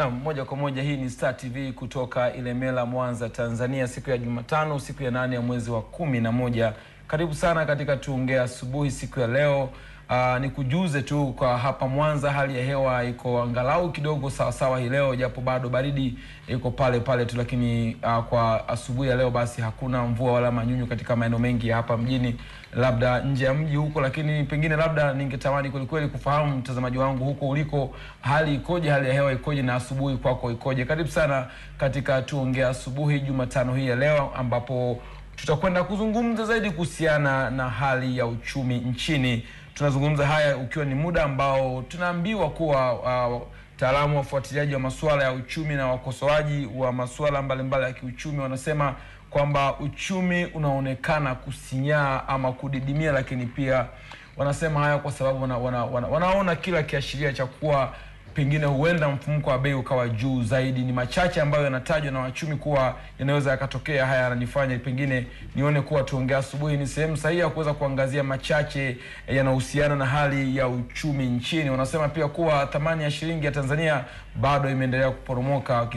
Na moja kwa moja hii ni Star TV kutoka Ilemela, Mwanza, Tanzania, siku ya Jumatano, siku ya nane ya mwezi wa kumi na moja. Karibu sana katika Tuongee asubuhi siku ya leo. Uh, ni kujuze tu kwa hapa Mwanza hali ya hewa iko angalau kidogo sawasawa hii leo, japo bado baridi iko pale pale tu, lakini uh, kwa asubuhi ya leo basi hakuna mvua wala manyunyu katika maeneo mengi ya hapa mjini, labda nje ya mji huko, lakini pengine labda ningetamani kwelikweli kufahamu mtazamaji wangu huko uliko, hali ikoje, hali ya hewa ikoje na asubuhi kwako ikoje? Karibu sana katika tuongea asubuhi Jumatano hii ya leo ambapo tutakwenda kuzungumza zaidi kuhusiana na hali ya uchumi nchini. Tunazungumza haya ukiwa ni muda ambao tunaambiwa kuwa uh, wataalamu wafuatiliaji wa masuala ya uchumi na wakosoaji wa masuala mbalimbali ya kiuchumi wanasema kwamba uchumi unaonekana kusinyaa ama kudidimia, lakini pia wanasema haya kwa sababu wana, wana, wana, wanaona kila kiashiria cha kuwa pengine huenda mfumko wa bei ukawa juu zaidi. Ni machache ambayo yanatajwa na wachumi kuwa yanaweza yakatokea. Haya yananifanya pengine nione kuwa tuongea asubuhi ni sehemu sahihi ya kuweza kuangazia machache yanahusiana na hali ya uchumi nchini. Wanasema pia kuwa thamani ya shilingi ya Tanzania bado imeendelea kuporomoka,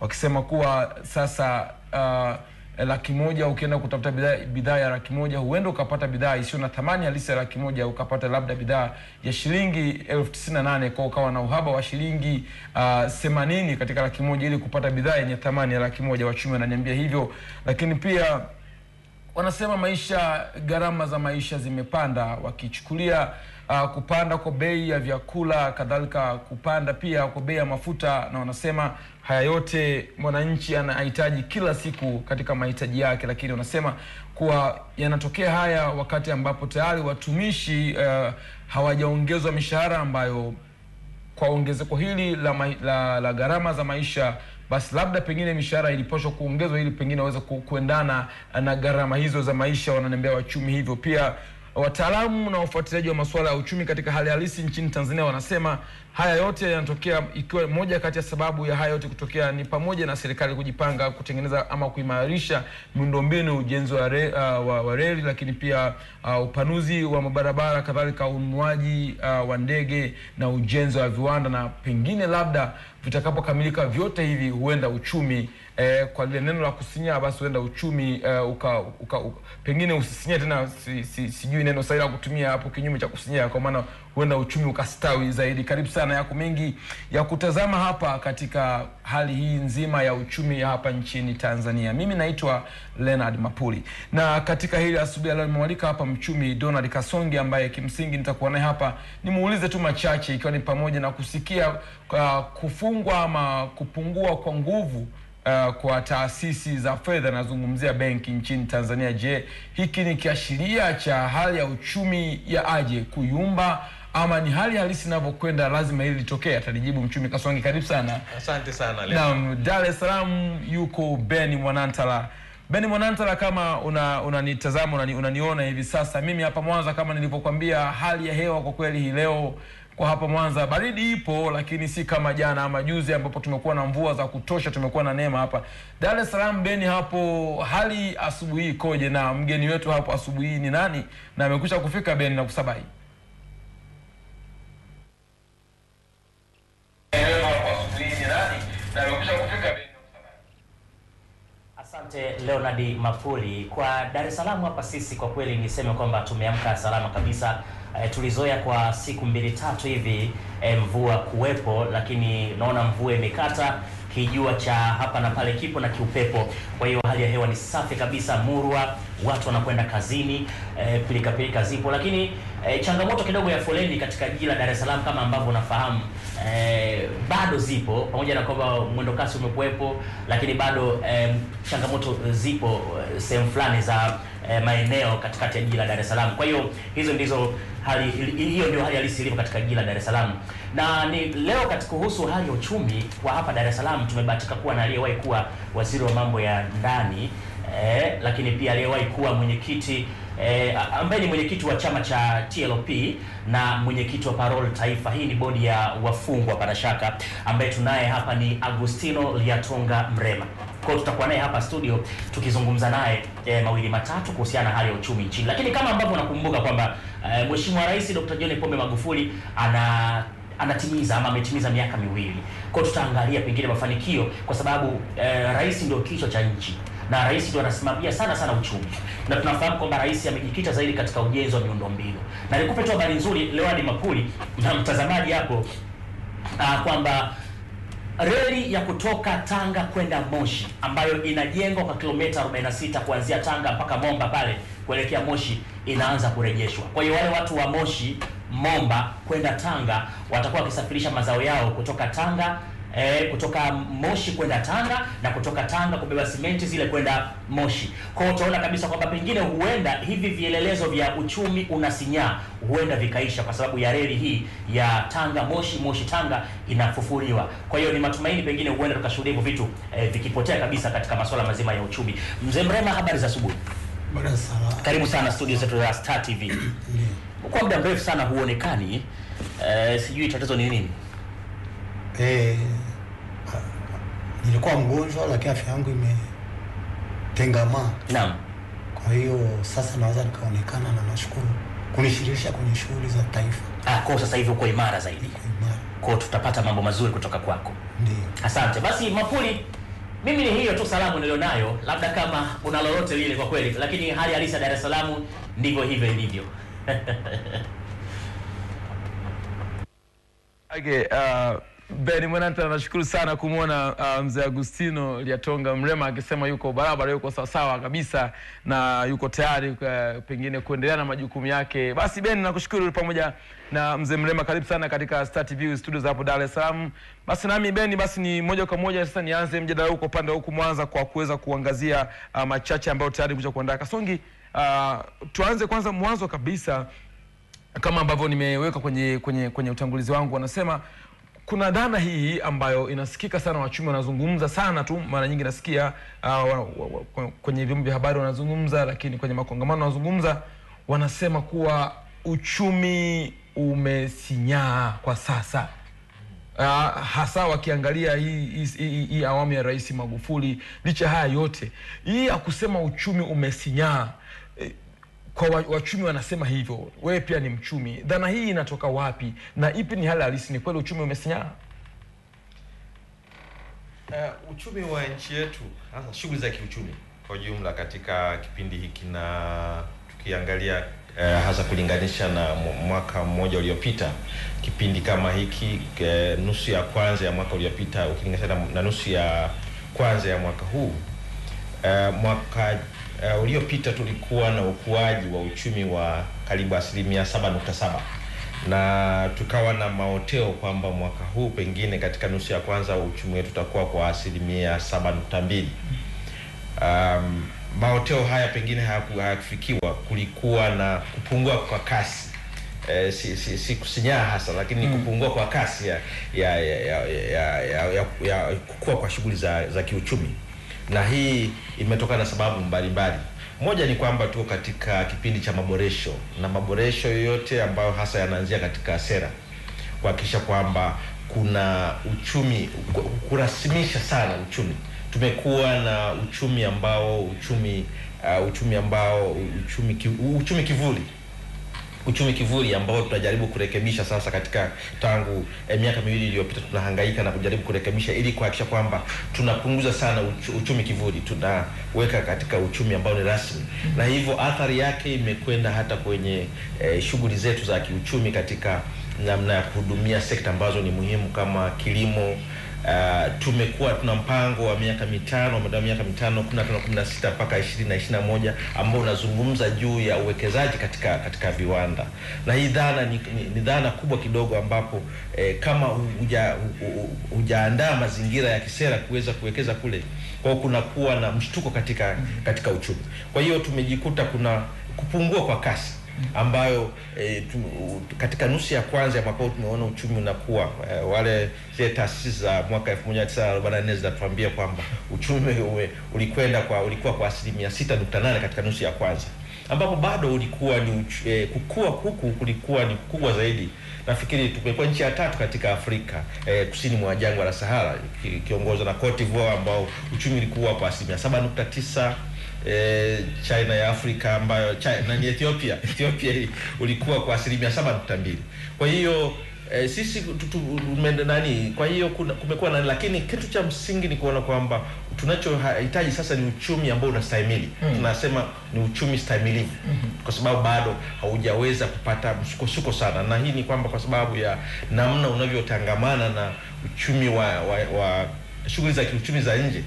wakisema kuwa sasa uh, laki moja ukienda kutafuta bidhaa bidhaa ya laki moja huenda ukapata bidhaa isiyo na thamani halisi ya laki moja ukapata labda bidhaa ya shilingi elfu tisini na nane kwa ukawa na uhaba wa shilingi themanini uh, katika laki moja ili kupata bidhaa yenye thamani ya laki moja. Wachumi wananiambia hivyo, lakini pia wanasema maisha, gharama za maisha zimepanda, wakichukulia uh, kupanda kwa bei ya vyakula, kadhalika kupanda pia kwa bei ya mafuta, na wanasema haya yote mwananchi anahitaji kila siku katika mahitaji yake, lakini wanasema kuwa yanatokea haya wakati ambapo tayari watumishi uh, hawajaongezwa mishahara ambayo kwa ongezeko hili la, la, la gharama za maisha basi labda pengine mishahara ilipaswa kuongezwa ili pengine waweze kuendana na gharama hizo za maisha, wananiambia wachumi hivyo. Pia wataalamu na wafuatiliaji wa masuala ya uchumi katika hali halisi nchini Tanzania wanasema haya yote yanatokea, ikiwa moja kati ya sababu ya haya yote kutokea ni pamoja na serikali kujipanga kutengeneza ama kuimarisha miundombinu, ujenzi wa, re, uh, wa, wa reli, lakini pia uh, upanuzi wa mabarabara, kadhalika ununuaji uh, wa ndege na ujenzi wa viwanda, na pengine labda vitakapokamilika vyote hivi huenda uchumi eh, kwa lile neno la kusinyaa, basi huenda uchumi eh, uka, uka, uka, pengine usisinyaa tena, si, si, sijui neno sahihi la kutumia hapo, kinyume cha kusinyaa, kwa maana huenda uchumi ukastawi zaidi. Karibu sana, yako mengi ya kutazama hapa katika hali hii nzima ya uchumi hapa nchini Tanzania. Mimi naitwa Leonard Mapuli, na katika hili asubuhi leo nimemwalika hapa mchumi Donald Kasongi ambaye kimsingi nitakuwa naye hapa nimuulize tu machache, ikiwa ni pamoja na kusikia uh, kufungwa ama kupungua kwa nguvu Uh, kwa taasisi za fedha, nazungumzia benki nchini Tanzania. Je, hiki ni kiashiria cha hali ya uchumi ya aje kuyumba ama ni hali halisi inavyokwenda? Lazima hili litokee. Atalijibu mchumi Kaswangi. karibu sana. Asante sana leo. Naam, Dar es Salaam yuko Beni Mwanantala. Beni Mwanantala, kama unanitazama una unani, unaniona hivi sasa, mimi hapa Mwanza kama nilivyokuambia hali ya hewa kwa kweli hii leo kwa hapa Mwanza baridi ipo, lakini si kama jana ama juzi ambapo tumekuwa na mvua za kutosha, tumekuwa na neema hapa Dar es Salaam. Beni hapo hali asubuhi ikoje? Na mgeni wetu hapo asubuhi ni nani na amekwisha kufika Beni na kusabai? Asante Leonard Mafuri Kwa Dar es Salaam hapa sisi kwa kweli niseme kwamba tumeamka salama kabisa. E, tulizoea kwa siku mbili tatu hivi e, mvua kuwepo, lakini naona mvua imekata, kijua cha hapa na pale kipo na kiupepo. Kwa hiyo hali ya hewa ni safi kabisa, murwa, watu wanakwenda kazini, e, pilika pilika zipo, lakini e, changamoto kidogo ya foleni katika jiji la Dar es Salaam kama ambavyo unafahamu e, bado zipo, pamoja na kwamba mwendo kasi umekuwepo, lakini bado e, changamoto zipo sehemu fulani za e, maeneo katikati ya jiji la Dar es Salaam. Kwa hiyo hizo ndizo hali hiyo ndio hali halisi ilivyo katika jiji la Dar es Salaam. Na ni leo katika kuhusu hali ya uchumi kwa hapa Dar es Salaam tumebahatika kuwa na aliyewahi kuwa waziri wa mambo ya ndani eh, lakini pia aliyewahi kuwa mwenyekiti eh, ambaye ni mwenyekiti wa chama cha TLP na mwenyekiti wa Parole Taifa. Hii ni bodi ya wafungwa bila shaka, ambaye tunaye hapa ni Agustino Liatonga Mrema. Kwa hiyo tutakuwa naye hapa studio tukizungumza naye e, mawili matatu kuhusiana na hali ya uchumi nchini, lakini kama ambavyo nakumbuka kwamba e, Mheshimiwa Rais Dr. John Pombe Magufuli ana anatimiza ama ametimiza miaka miwili. Kwa hiyo tutaangalia pengine mafanikio, kwa sababu eh, rais ndio kichwa cha nchi na rais ndio anasimamia sana sana uchumi, na tunafahamu kwamba rais amejikita zaidi katika ujenzi wa miundombinu. Na nikupe tu habari nzuri leo hadi Mapuli na mtazamaji hapo uh, kwamba reli ya kutoka Tanga kwenda Moshi ambayo inajengwa kwa kilomita 46 kuanzia Tanga mpaka Momba pale kuelekea Moshi inaanza kurejeshwa. Kwa hiyo wale watu wa Moshi, Momba kwenda Tanga watakuwa wakisafirisha mazao yao kutoka Tanga eh, kutoka Moshi kwenda Tanga na kutoka Tanga kubeba simenti zile kwenda Moshi. Kwa hiyo utaona kabisa kwamba pengine huenda hivi vielelezo vya uchumi unasinyaa huenda vikaisha kwa sababu ya reli hii ya Tanga Moshi, Moshi Tanga inafufuliwa. Kwa hiyo ni matumaini pengine huenda tukashuhudia hivyo vitu eh, vikipotea kabisa katika masuala mazima ya uchumi. Mzee Mrema, habari za asubuhi. Karibu sana studio zetu za Star TV. Kwa muda mrefu sana huonekani, eh, sijui tatizo ni nini? Eh, nilikuwa mgonjwa lakini afya yangu imetengamaa. Naam. Kwa hiyo sasa naweza nikaonekana na nashukuru kunishirikisha kwenye shughuli za taifa. Ah, kwa sasa hivi uko imara zaidi. Niko imara. Kwa tutapata mambo mazuri kutoka kwako. Ndio. Asante. Basi Mapuli, mimi ni hiyo tu salamu nilionayo, labda kama una lolote lile kwa kweli, lakini hali halisi ya Dar es Salaam ndivyo hivyo ilivyo. Okay, uh, Ben Mwenanta nashukuru sana kumwona uh, mzee Agustino Liatonga Mrema akisema yuko barabara, yuko sawasawa kabisa na yuko tayari uh, pengine kuendelea na majukumu yake. Basi Beni, nakushukuru pamoja na mzee Mrema, karibu sana katika Star TV studio za hapo Dar es Salaam. Basi nami Beni, basi ni moja kwa moja sasa nianze mjadala huko upande wa huku Mwanza kwa kuweza kuangazia uh, machache ambayo tayari kuja kuandaa. Kasongi, uh, tuanze kwanza mwanzo kabisa kama ambavyo nimeweka kwenye kwenye kwenye utangulizi wangu, wanasema kuna dhana hii ambayo inasikika sana, wachumi wanazungumza sana tu, mara nyingi nasikia uh, kwenye vyombo vya habari wanazungumza, lakini kwenye makongamano wanazungumza, wanasema kuwa uchumi umesinyaa kwa sasa. Uh, hasa wakiangalia hii, hii, awamu ya Rais Magufuli. Licha haya yote, hii ya kusema uchumi umesinyaa kwa wachumi wanasema hivyo, wewe pia ni mchumi, dhana hii inatoka wapi na ipi ni hali halisi? Ni kweli uchumi umesinyaa? Uh, uchumi wa nchi yetu hasa shughuli za kiuchumi kwa jumla katika kipindi hiki na tukiangalia uh, hasa kulinganisha na mwaka mmoja uliopita, kipindi kama hiki uh, nusu ya kwanza ya mwaka uliopita ukilinganisha na, na nusu ya kwanza ya mwaka huu uh, mwaka uh, uliopita tulikuwa na ukuaji wa uchumi wa karibu asilimia 7.7 na tukawa na maoteo kwamba mwaka huu pengine katika nusu ya kwanza uchumi wetu utakuwa kwa asilimia 7.2. Um, maoteo haya pengine hayakufikiwa, kulikuwa na kupungua kwa kasi eh, si, si, si kusinyaa hasa lakini mm. kupungua kwa kasi ya ya ya ya, ya, ya, ya, ya kukua kwa shughuli za, za kiuchumi na hii imetokana na sababu mbalimbali. Moja ni kwamba tuko katika kipindi cha maboresho na maboresho yoyote ambayo hasa yanaanzia katika sera kuhakikisha kwamba kuna uchumi kurasimisha sana uchumi. Tumekuwa na uchumi ambao uchumi uh, uchumi ambao uchumi uchumi kivuli uchumi kivuli ambao tunajaribu kurekebisha sasa katika tangu eh, miaka miwili iliyopita tunahangaika na kujaribu kurekebisha ili kuhakikisha kwamba tunapunguza sana uch uchumi kivuli. Tunaweka katika uchumi ambao ni rasmi. Na hivyo athari yake imekwenda hata kwenye eh, shughuli zetu za kiuchumi katika namna ya kuhudumia sekta ambazo ni muhimu kama kilimo Uh, tumekuwa tuna mpango wa miaka mitano wa miaka mitano kumi na tano kumi na sita mpaka ishirini na ishirini na moja ambao unazungumza juu ya uwekezaji katika katika viwanda. Na hii dhana ni, ni, ni dhana kubwa kidogo ambapo eh, kama huja- hu- hu- hujaandaa mazingira ya kisera kuweza kuwekeza kule kwao, kunakuwa na mshtuko katika katika uchumi. Kwa hiyo tumejikuta kuna kupungua kwa kasi ambayo e, tu, katika nusu ya kwanza ya mwaka huu tumeona uchumi unakuwa e, wale zile taasisi za mwaka 1944 zinatuambia kwamba uchumi ume, ulikwenda kwa ulikuwa kwa asilimia 6.8 katika nusu ya kwanza ambapo bado ulikuwa ni e, kukua huku kulikuwa ni kubwa zaidi. Nafikiri tumekuwa nchi ya tatu katika Afrika e, kusini mwa jangwa la Sahara iki- ikiongozwa na Cote d'Ivoire ambao uchumi ulikuwa kwa asilimia 7.9 eh, China ya Afrika ambayo China, ni Ethiopia Ethiopia hii ulikuwa kwa asilimia saba nukta mbili. Kwa hiyo eh, sisi tu- tu- tumeenda nani, kwa hiyo kuna- kumekuwa na, lakini kitu cha msingi ni kuona kwamba tunachohitaji sasa ni uchumi ambao unastahimili. Tunasema ni uchumi stahimilivu, hmm. kwa sababu bado haujaweza kupata msukosuko sana, na hii ni kwamba kwa sababu ya namna unavyotangamana na uchumi wa, wa, wa shughuli za kiuchumi za nje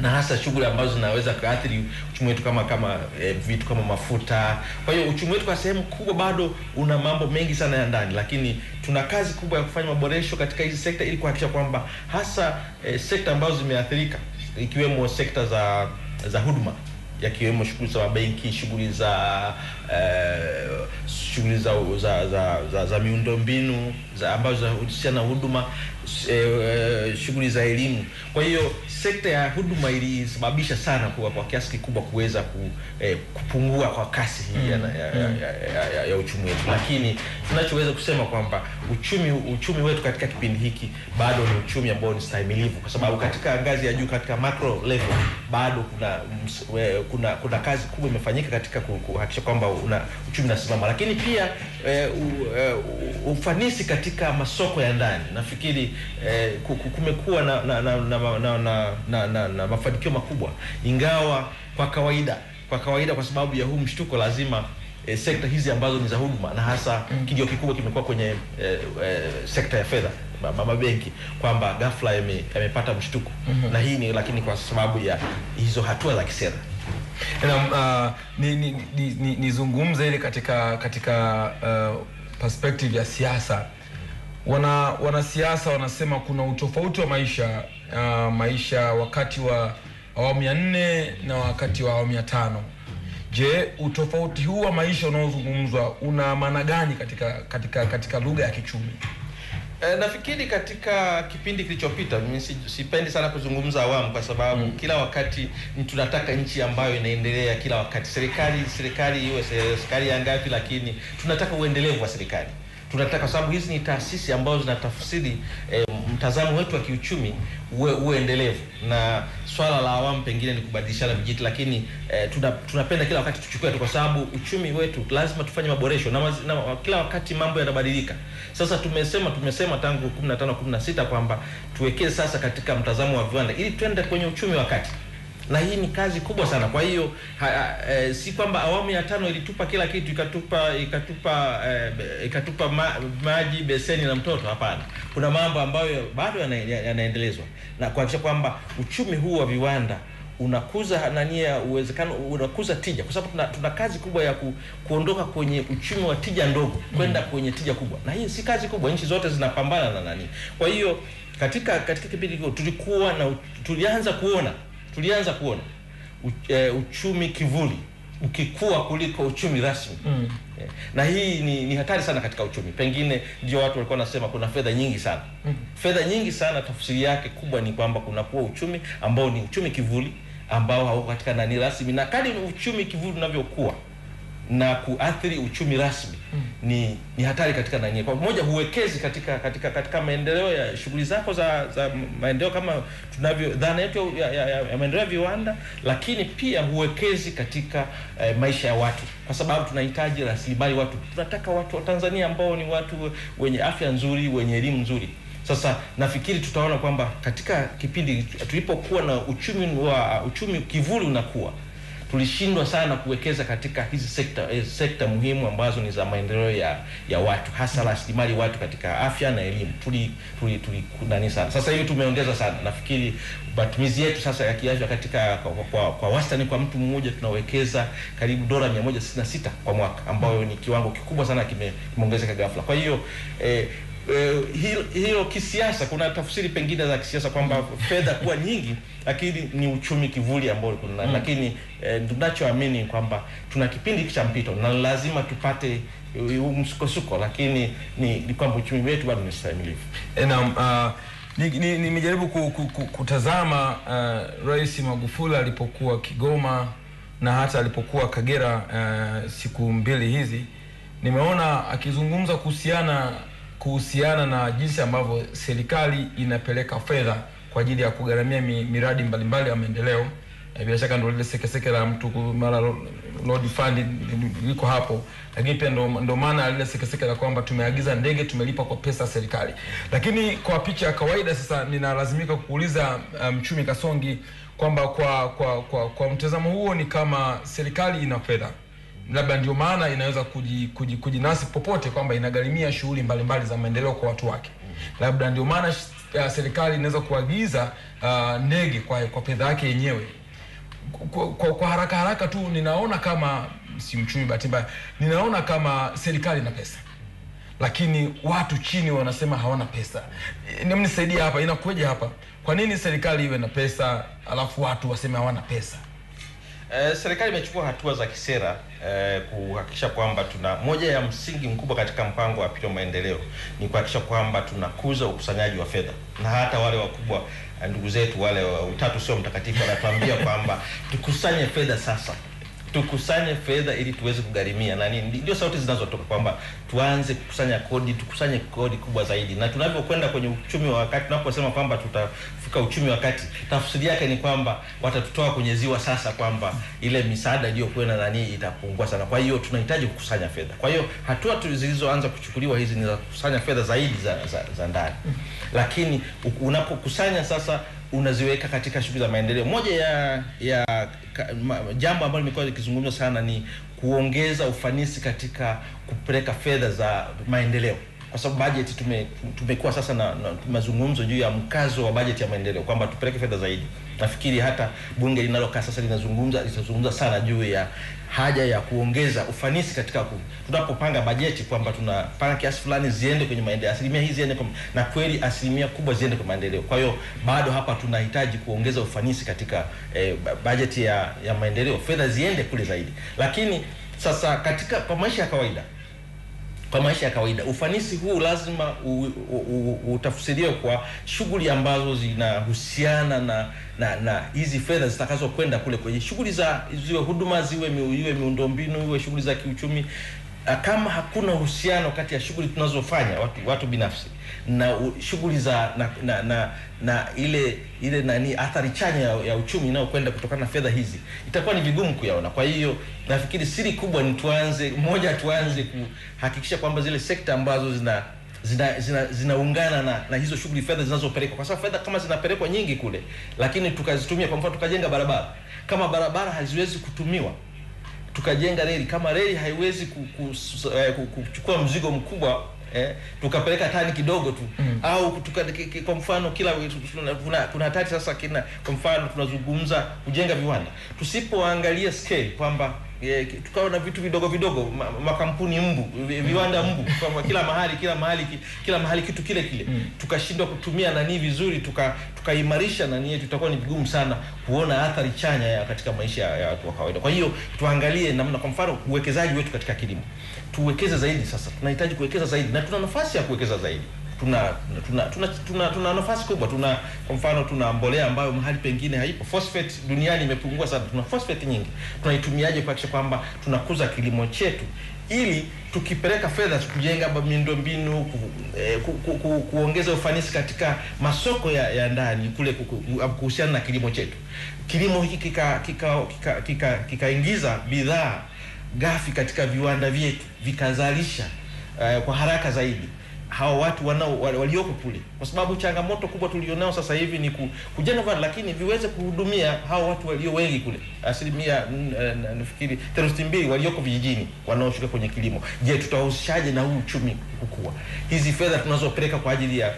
na hasa shughuli ambazo zinaweza kuathiri uchumi wetu kama kama e, vitu kama mafuta. Kwa hiyo uchumi wetu kwa sehemu kubwa bado una mambo mengi sana ya ndani, lakini tuna kazi kubwa ya kufanya maboresho katika hizi sekta ili kuhakikisha kwamba hasa e, sekta ambazo zimeathirika ikiwemo sekta za za huduma yakiwemo shughuli za mabenki, shughuli za uh, shughuli za za za, za, za miundombinu za ambazo zinahusiana na huduma uh, shughuli za elimu. Kwa hiyo sekta ya huduma ilisababisha sana kwa, kwa kiasi kikubwa kuweza ku, eh, kupungua kwa kasi hii mm. ya, ya, ya, ya, ya, ya uchumi wetu, lakini tunachoweza kusema kwamba uchumi uchumi wetu katika kipindi hiki bado ni uchumi ambao ni stahimilivu, kwa sababu katika ngazi ya juu, katika macro level bado kuna ms- we- kuna kuna kazi kubwa imefanyika katika ku- kuhakikisha kwamba una uchumi unasimama, lakini pia e, u, e, ufanisi katika masoko ya ndani. Nafikiri ku- kumekuwa na na na, na, na, na, na, na, na, na mafanikio makubwa, ingawa kwa kawaida kwa kawaida kwa sababu ya huu mshtuko lazima eh, sekta hizi ambazo ni za huduma na hasa kijio kikubwa kimekuwa kwenye e, e, sekta ya fedha ma- ma- mabenki kwamba ghafla yame- yamepata mshtuko. Na hii ni lakini kwa sababu ya hizo hatua za kisera. Na uh, ni, ni, ni, ni, nizungumze ile katika katika uh, perspective ya siasa. Wana wanasiasa wanasema kuna utofauti wa maisha uh, maisha wakati wa awamu ya nne na wakati wa awamu ya tano je utofauti huu wa maisha unaozungumzwa una maana gani katika katika katika lugha ya kichumi E, nafikiri katika kipindi kilichopita mimi si- sipendi sana kuzungumza awamu kwa sababu mm. kila wakati tunataka nchi ambayo inaendelea kila wakati. Serikali serikali iwe se- serikali ya ngapi, lakini tunataka uendelevu wa serikali. Tunataka kwa sababu hizi ni taasisi ambazo zinatafsiri e, mtazamo wetu wa kiuchumi uwe, uwe endelevu, na swala la awamu pengine ni kubadilishana vijiti, lakini e, tuna, tunapenda kila wakati tuchukue tu, kwa sababu uchumi wetu lazima tufanye maboresho na, na kila wakati mambo yanabadilika. Sasa tumesema tumesema tangu 15 16 kwamba tuwekee sasa katika mtazamo wa viwanda ili tuende kwenye uchumi wa kati na hii ni kazi kubwa sana. Kwa hiyo e, si kwamba awamu ya tano ilitupa kila kitu ikatupa ikatupa e, ikatupa ma, maji beseni na mtoto. Hapana, kuna mambo ambayo bado yanaendelezwa na kuhakikisha kwamba uchumi huu wa viwanda unakuza nani ya uwezekano unakuza tija, kwa sababu tuna, tuna kazi kubwa ya ku, kuondoka kwenye uchumi wa tija ndogo kwenda kwenye tija kubwa, na hii si kazi kubwa, nchi zote zinapambana na nani. Kwa hiyo katika katika kipindi hicho tulikuwa na tulianza kuona tulianza kuona u, e, uchumi kivuli ukikua kuliko uchumi rasmi mm. E, na hii ni, ni hatari sana katika uchumi. Pengine ndio watu walikuwa wanasema kuna fedha nyingi sana mm. Fedha nyingi sana, tafsiri yake kubwa ni kwamba kunakuwa uchumi ambao ni uchumi kivuli ambao hauko katika nani rasmi, na kadri uchumi kivuli unavyokuwa na kuathiri uchumi rasmi mm. ni ni hatari katika nanyi Kwa moja, huwekezi katika katika katika maendeleo ya shughuli zako za za maendeleo kama tunavyo dhana yetu ya, ya, ya, ya maendeleo ya viwanda, lakini pia huwekezi katika eh, maisha ya watu, kwa sababu tunahitaji rasilimali watu. Tunataka watu wa Tanzania ambao ni watu wenye afya nzuri, wenye elimu nzuri. Sasa nafikiri tutaona kwamba katika kipindi tulipokuwa na uchumi wa uchumi kivuli unakuwa tulishindwa sana kuwekeza katika hizi sekta eh, sekta muhimu ambazo ni za maendeleo ya ya watu hasa rasilimali watu katika afya na elimu tuli tuli tuli nani sana. Sasa hivi tumeongeza sana, nafikiri matumizi yetu sasa ya kiafya katika kwa, kwa, kwa wastani kwa mtu mmoja tunawekeza karibu dola 166 kwa mwaka, ambayo ni kiwango kikubwa sana kime- kimeongezeka ghafla. Kwa hiyo eh, Eh, hilo, hilo kisiasa, kuna tafsiri pengine za kisiasa kwamba fedha kuwa nyingi, lakini ni uchumi kivuli ambao kuna mm. Lakini eh, tunachoamini kwamba tuna kipindi hiki cha mpito na lazima tupate eh, msukosuko, lakini ni, ni kwamba uchumi wetu bado ni stahimilivu. Uh, nimejaribu ni, ni ku, ku, ku, kutazama uh, Rais Magufuli alipokuwa Kigoma na hata alipokuwa Kagera uh, siku mbili hizi, nimeona akizungumza kuhusiana kuhusiana na jinsi ambavyo serikali inapeleka fedha kwa ajili ya kugharamia mi, miradi mbalimbali ya maendeleo. E, bila shaka ndio lile sekeseke la mtu mara load fund liko hapo, lakini pia ndo, maana lile sekeseke la kwamba tumeagiza ndege tumelipa kwa pesa ya serikali. Lakini kwa picha ya kawaida sasa, ninalazimika kuuliza mchumi um, Kasongi kwamba kwa kwa kwa, kwa mtazamo huo ni kama serikali ina fedha labda ndio maana inaweza kujinasi kuji, kuji, popote kwamba inagharimia shughuli mbalimbali za maendeleo kwa watu wake. Labda ndio maana uh, serikali inaweza kuagiza uh, ndege kwa, kwa fedha yake yenyewe. Kwa, kwa, kwa haraka haraka tu ninaona kama si mchumi, bahati mbaya, ninaona kama serikali ina pesa lakini watu chini wanasema hawana pesa. Nisaidie hapa, inakuja hapa? Kwa nini serikali iwe na pesa alafu watu waseme hawana pesa? Eh, serikali imechukua hatua za kisera eh, kuhakikisha kwamba tuna moja ya msingi mkubwa katika mpango wa pili wa maendeleo ni kuhakikisha kwamba tunakuza ukusanyaji wa fedha, na hata wale wakubwa eh, ndugu zetu wale wa utatu sio mtakatifu wanatuambia kwamba tukusanye fedha sasa tukusanye fedha ili tuweze kugharimia na nini. Ndio sauti zinazotoka kwamba tuanze kukusanya kodi, tukusanye kodi kubwa zaidi, na tunavyokwenda kwenye uchumi wa wakati, tunaposema kwamba tutafika uchumi wa wakati, tafsiri yake ni kwamba watatutoa kwenye ziwa sasa, kwamba ile misaada iliyokwenda nani itapungua sana. Kwa hiyo tunahitaji kukusanya fedha. Kwa hiyo hatua tu zilizoanza kuchukuliwa hizi ni za kukusanya fedha zaidi za, za, za ndani, lakini unapokusanya sasa unaziweka katika shughuli za maendeleo. Moja ya ya jambo ambalo limekuwa likizungumzwa sana ni kuongeza ufanisi katika kupeleka fedha za maendeleo, kwa sababu bajeti tume, tumekuwa sasa na, na mazungumzo juu ya mkazo wa bajeti ya maendeleo kwamba tupeleke fedha zaidi. Nafikiri hata bunge linalokaa sasa linazungumza litazungumza sana juu ya haja ya kuongeza ufanisi katika ku, tunapopanga bajeti kwamba tunapanga kiasi fulani ziende kwenye maendeleo, asilimia hii ziende na kweli asilimia kubwa ziende kwa maendeleo. Kwa hiyo bado hapa tunahitaji kuongeza ufanisi katika eh, bajeti ya, ya maendeleo, fedha ziende kule zaidi. Lakini sasa katika kwa maisha ya kawaida kwa maisha ya kawaida. Ufanisi huu lazima utafsiriwe kwa shughuli ambazo zinahusiana na na na hizi fedha zitakazokwenda kule kwenye shughuli za ziwe huduma ziwe iwe miundombinu iwe shughuli za kiuchumi. Ah, kama hakuna uhusiano kati ya shughuli tunazofanya watu watu binafsi na shughuli za na, na na na ile ile nani athari chanya ya, ya uchumi inayokwenda kutokana na fedha hizi itakuwa ni vigumu kuyaona. Kwa hiyo nafikiri siri kubwa ni tuanze moja, tuanze kuhakikisha kwamba zile sekta ambazo zina zinaungana zina zina na, na hizo shughuli fedha zinazopelekwa, kwa sababu fedha kama zinapelekwa nyingi kule, lakini tukazitumia, kwa mfano tukajenga barabara, kama barabara haziwezi kutumiwa tukajenga reli. Kama reli haiwezi eh, ku- kuchukua mzigo mkubwa eh, tukapeleka tani kidogo tu mm. au tuka, k, k, kwa mfano kila kuna, kuna hatari sasa kina kwa mfano tunazungumza kujenga viwanda tusipoangalia scale kwamba tukawa na vitu vidogo vidogo ma, makampuni mbu viwanda mbu kwa kila mahali kila mahali kila mahali kitu kile kile. Mm. tukashindwa kutumia nani vizuri tuka tukaimarisha nani yetu itakuwa ni vigumu sana kuona athari chanya ya katika maisha ya ya watu wa kawaida. Kwa hiyo tuangalie namna kwa mfano uwekezaji wetu katika kilimo. Tuwekeze zaidi sasa. Tunahitaji kuwekeza zaidi na tuna nafasi ya kuwekeza zaidi tuna tuna tuna, tuna, tuna nafasi kubwa. Tuna kwa mfano tuna mbolea ambayo mahali pengine haipo. Phosphate duniani imepungua sana. Tuna phosphate nyingi. Tunaitumiaje kuhakikisha kwamba tunakuza kilimo chetu ili tukipeleka fedha kujenga miundombinu ku, eh, ku, ku, ku, kuongeza ufanisi katika masoko ya, ya ndani kule ku- ku- kuhusiana na kilimo chetu? Kilimo hiki kikaingiza kika, kika, kika, kikaingiza bidhaa ghafi katika viwanda vyetu vikazalisha eh, kwa haraka zaidi hawa watu wanao walioko kule, kwa sababu changamoto kubwa tulionao sasa hivi ni ku, kujenga viwanda, lakini viweze kuhudumia hawa watu walio wengi kule, asilimia mm, eh, na- nafikiri theluthi mbili walioko vijijini wanaoshuka kwenye kilimo. Je, tutawahusishaje na huu uchumi kukua? Hizi fedha tunazopeleka kwa ajili ya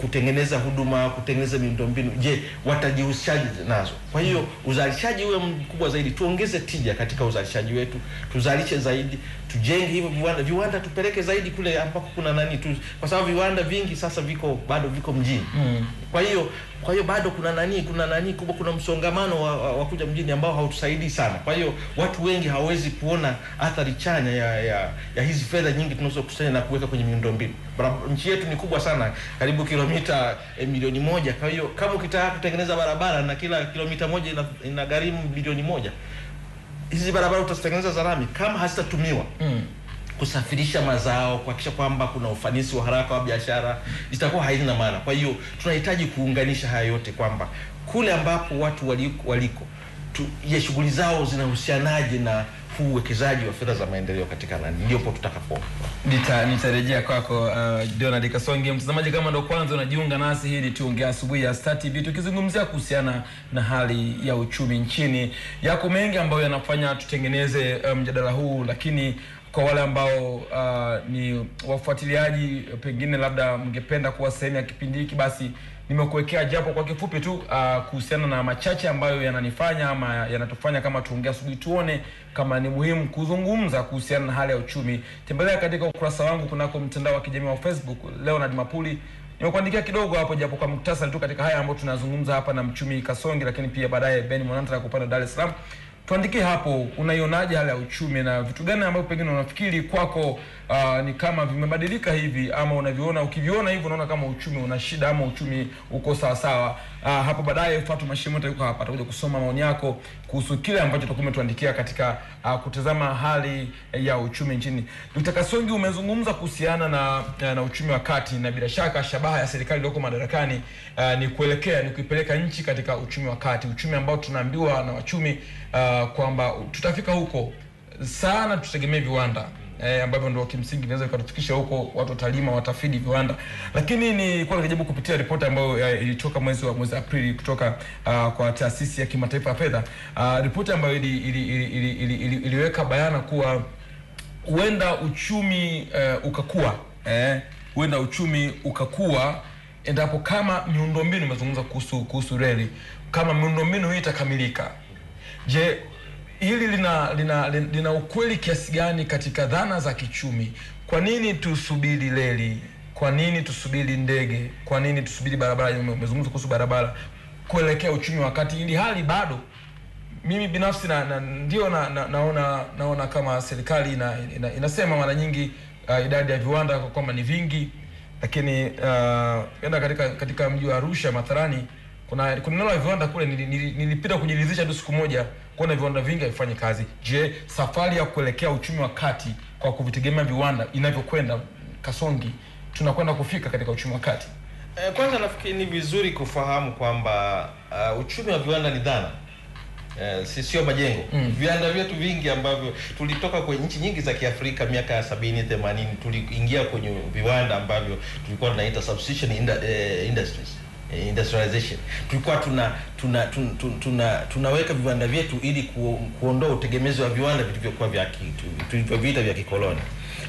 kutengeneza huduma, kutengeneza miundombinu, je, watajihusishaje nazo? Kwa hiyo uzalishaji uwe mkubwa zaidi, tuongeze tija katika uzalishaji wetu, tuzalishe zaidi, tujenge hivyo viwanda, viwanda tupeleke zaidi kule ambako kuna nani tu, kwa sababu viwanda vingi sasa viko bado viko mjini mm. Kwa hiyo kwa hiyo bado kuna nani kuna nani kubwa, kuna msongamano wa, wa, wa kuja mjini ambao hautusaidii sana. Kwa hiyo watu wengi hawawezi kuona athari chanya ya ya, ya hizi fedha nyingi tunazokusanya na kuweka kwenye miundombinu. Nchi yetu ni kubwa sana, karibu kilomita eh, milioni moja. Kwa hiyo kama ukitaka kutengeneza barabara na kila kilomita moja ina, ina gharimu bilioni moja, hizi barabara utazitengeneza za lami kama hazitatumiwa Mm. kusafirisha mazao, kuhakikisha kwamba kuna ufanisi wa haraka wa biashara, itakuwa haina maana. Kwa hiyo tunahitaji kuunganisha haya yote, kwamba kule ambapo watu waliko, waliko tu, ya shughuli zao zinahusianaje na huu uwekezaji wa fedha za maendeleo katika nani, ndipo tutakapo Nita- nitarejea kwako uh, Donald Kasonge. Mtazamaji, kama ndo kwanza unajiunga nasi, hili tuongea asubuhi ya Star TV tukizungumzia kuhusiana na hali ya uchumi nchini. Yako mengi ambayo yanafanya tutengeneze mjadala um, huu, lakini kwa wale ambao uh, ni wafuatiliaji, pengine labda mngependa kuwa sehemu ya kipindi hiki, basi nimekuwekea japo kwa kifupi tu uh, kuhusiana na machache ambayo yananifanya ama yanatufanya kama tuongea asubuhi, tuone kama ni muhimu kuzungumza kuhusiana na hali ya uchumi. Tembelea katika ukurasa wangu kunako mtandao wa kijamii wa Facebook Leonard Mapuli. Nimekuandikia kidogo hapo japo kwa muktasari tu katika haya ambayo tunazungumza hapa na mchumi Kasongi, lakini pia baadaye Ben Mwananta kupanda Dar es Salaam. Tuandikie hapo, unaionaje hali ya uchumi na vitu gani ambavyo pengine unafikiri kwako uh, ni kama vimebadilika hivi ama unaviona, ukiviona hivyo unaona kama uchumi una shida ama uchumi uko sawasawa. sawa. Uh, hapo baadaye Fatuma Mashimo atakuwa hapa atakuja kusoma maoni yako kuhusu kile ambacho utakuwa umetuandikia katika uh, kutazama hali ya uchumi nchini. Dkt. Kasongi, umezungumza kuhusiana na na uchumi wa kati na bila shaka shabaha ya serikali iliyoko madarakani uh, ni kuelekea ni kuipeleka nchi katika uchumi wa kati, uchumi ambao tunaambiwa na wachumi uh, kwamba tutafika huko sana, tutegemee viwanda eh, ambavyo ndio kimsingi vinaweza vikatufikisha huko, watu watalima, watafidi viwanda. Lakini ni kwa nikijaribu kupitia ripoti ambayo eh, ilitoka mwezi wa mwezi Aprili kutoka uh, kwa taasisi ya kimataifa ya fedha uh, ripoti ambayo ili, ili, ili, ili, ili, ili, iliweka bayana kuwa huenda uchumi uh, ukakua eh, huenda uchumi ukakua endapo kama miundombinu, imezungumza kuhusu kuhusu reli, kama miundombinu hii itakamilika. Je, hili lina lina, lina lina ukweli kiasi gani katika dhana za kichumi? Kwa nini tusubiri reli? Kwa nini tusubiri ndege? Kwa nini tusubiri barabara? Umezungumza kuhusu barabara kuelekea uchumi wa kati, ili hali bado mimi binafsi na, na, ndio na, na, naona naona kama serikali ina, ina, inasema mara nyingi uh, idadi ya viwanda kwa kwamba ni vingi, lakini uh, katika katika mji wa Arusha matharani kuna kuna neno la viwanda kule, nili- nili- nilipita kujiridhisha tu siku moja kuona viwanda vingi havifanyi kazi. Je, safari ya kuelekea uchumi wa kati kwa kuvitegemea viwanda inavyokwenda, Kasongi, tunakwenda kufika katika uchumi wa kati? Eh, Kwanza nafikiri ni vizuri kufahamu kwamba uh, uchumi wa viwanda ni dhana Uh, si sio majengo Mm. viwanda vyetu vingi ambavyo tulitoka kwenye nchi nyingi za Kiafrika miaka ya sabini themanini tuliingia kwenye viwanda ambavyo tulikuwa tunaita substitution eh, industries industrialization. Tulikuwa tuna tuna tuna, tuna, tuna tunaweka viwanda vyetu ili ku, kuondoa utegemezi wa viwanda vilivyokuwa vya tulivyoviita vya kikoloni.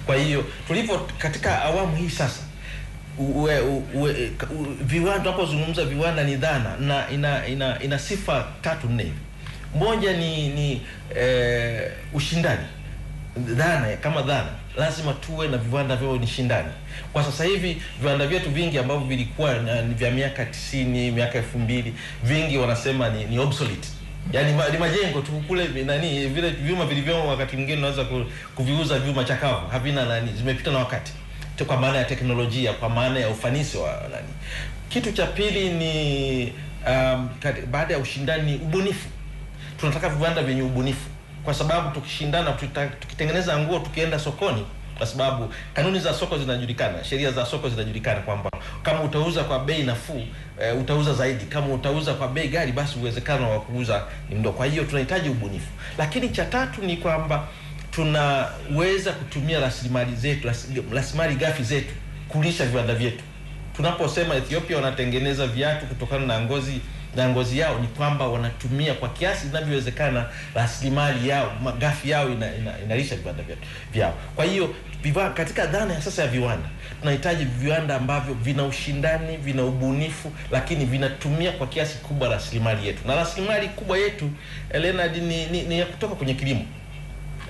Kwa hiyo tulipo katika awamu hii sasa uwe, uwe, viwanda tunapozungumza viwanda ni dhana na ina ina, ina sifa tatu nne hivi. Moja ni ni eh, ushindani dhana kama dhana lazima tuwe na viwanda vyao ni shindani kwa sasa hivi viwanda vyetu vingi ambavyo vilikuwa ni vya miaka tisini miaka elfu mbili vingi wanasema ni, ni obsolete. Yaani ma, ni majengo tu kule nani vile vyuma vilivyomo wakati mwingine unaweza ku, kuviuza vyuma chakavu. Havina nani zimepita na wakati. Tu kwa maana ya teknolojia kwa maana ya ufanisi wa nani. Kitu cha pili ni um, baada ya ushindani ubunifu. Tunataka viwanda vyenye ubunifu kwa sababu tukishindana tukitengeneza nguo tukienda sokoni kwa sababu kanuni za soko zinajulikana sheria za soko zinajulikana kwamba kama utauza kwa bei nafuu e, utauza zaidi. Kama utauza kwa bei gari basi uwezekano wa kuuza ni mdogo. Kwa hiyo tunahitaji ubunifu. Lakini cha tatu ni kwamba tunaweza kutumia rasilimali zetu rasilimali ghafi zetu kulisha viwanda vyetu. Tunaposema Ethiopia wanatengeneza viatu kutokana na ngozi na ngozi yao ni kwamba wanatumia kwa kiasi inavyowezekana rasilimali yao magafi yao inalisha ina, ina, viwanda vyao. Kwa hiyo viva, katika dhana ya sasa ya viwanda tunahitaji viwanda ambavyo vina ushindani vina ubunifu lakini vinatumia kwa kiasi kubwa rasilimali yetu. Na rasilimali kubwa yetu Elena, ni, ni, ni ya kutoka kwenye kilimo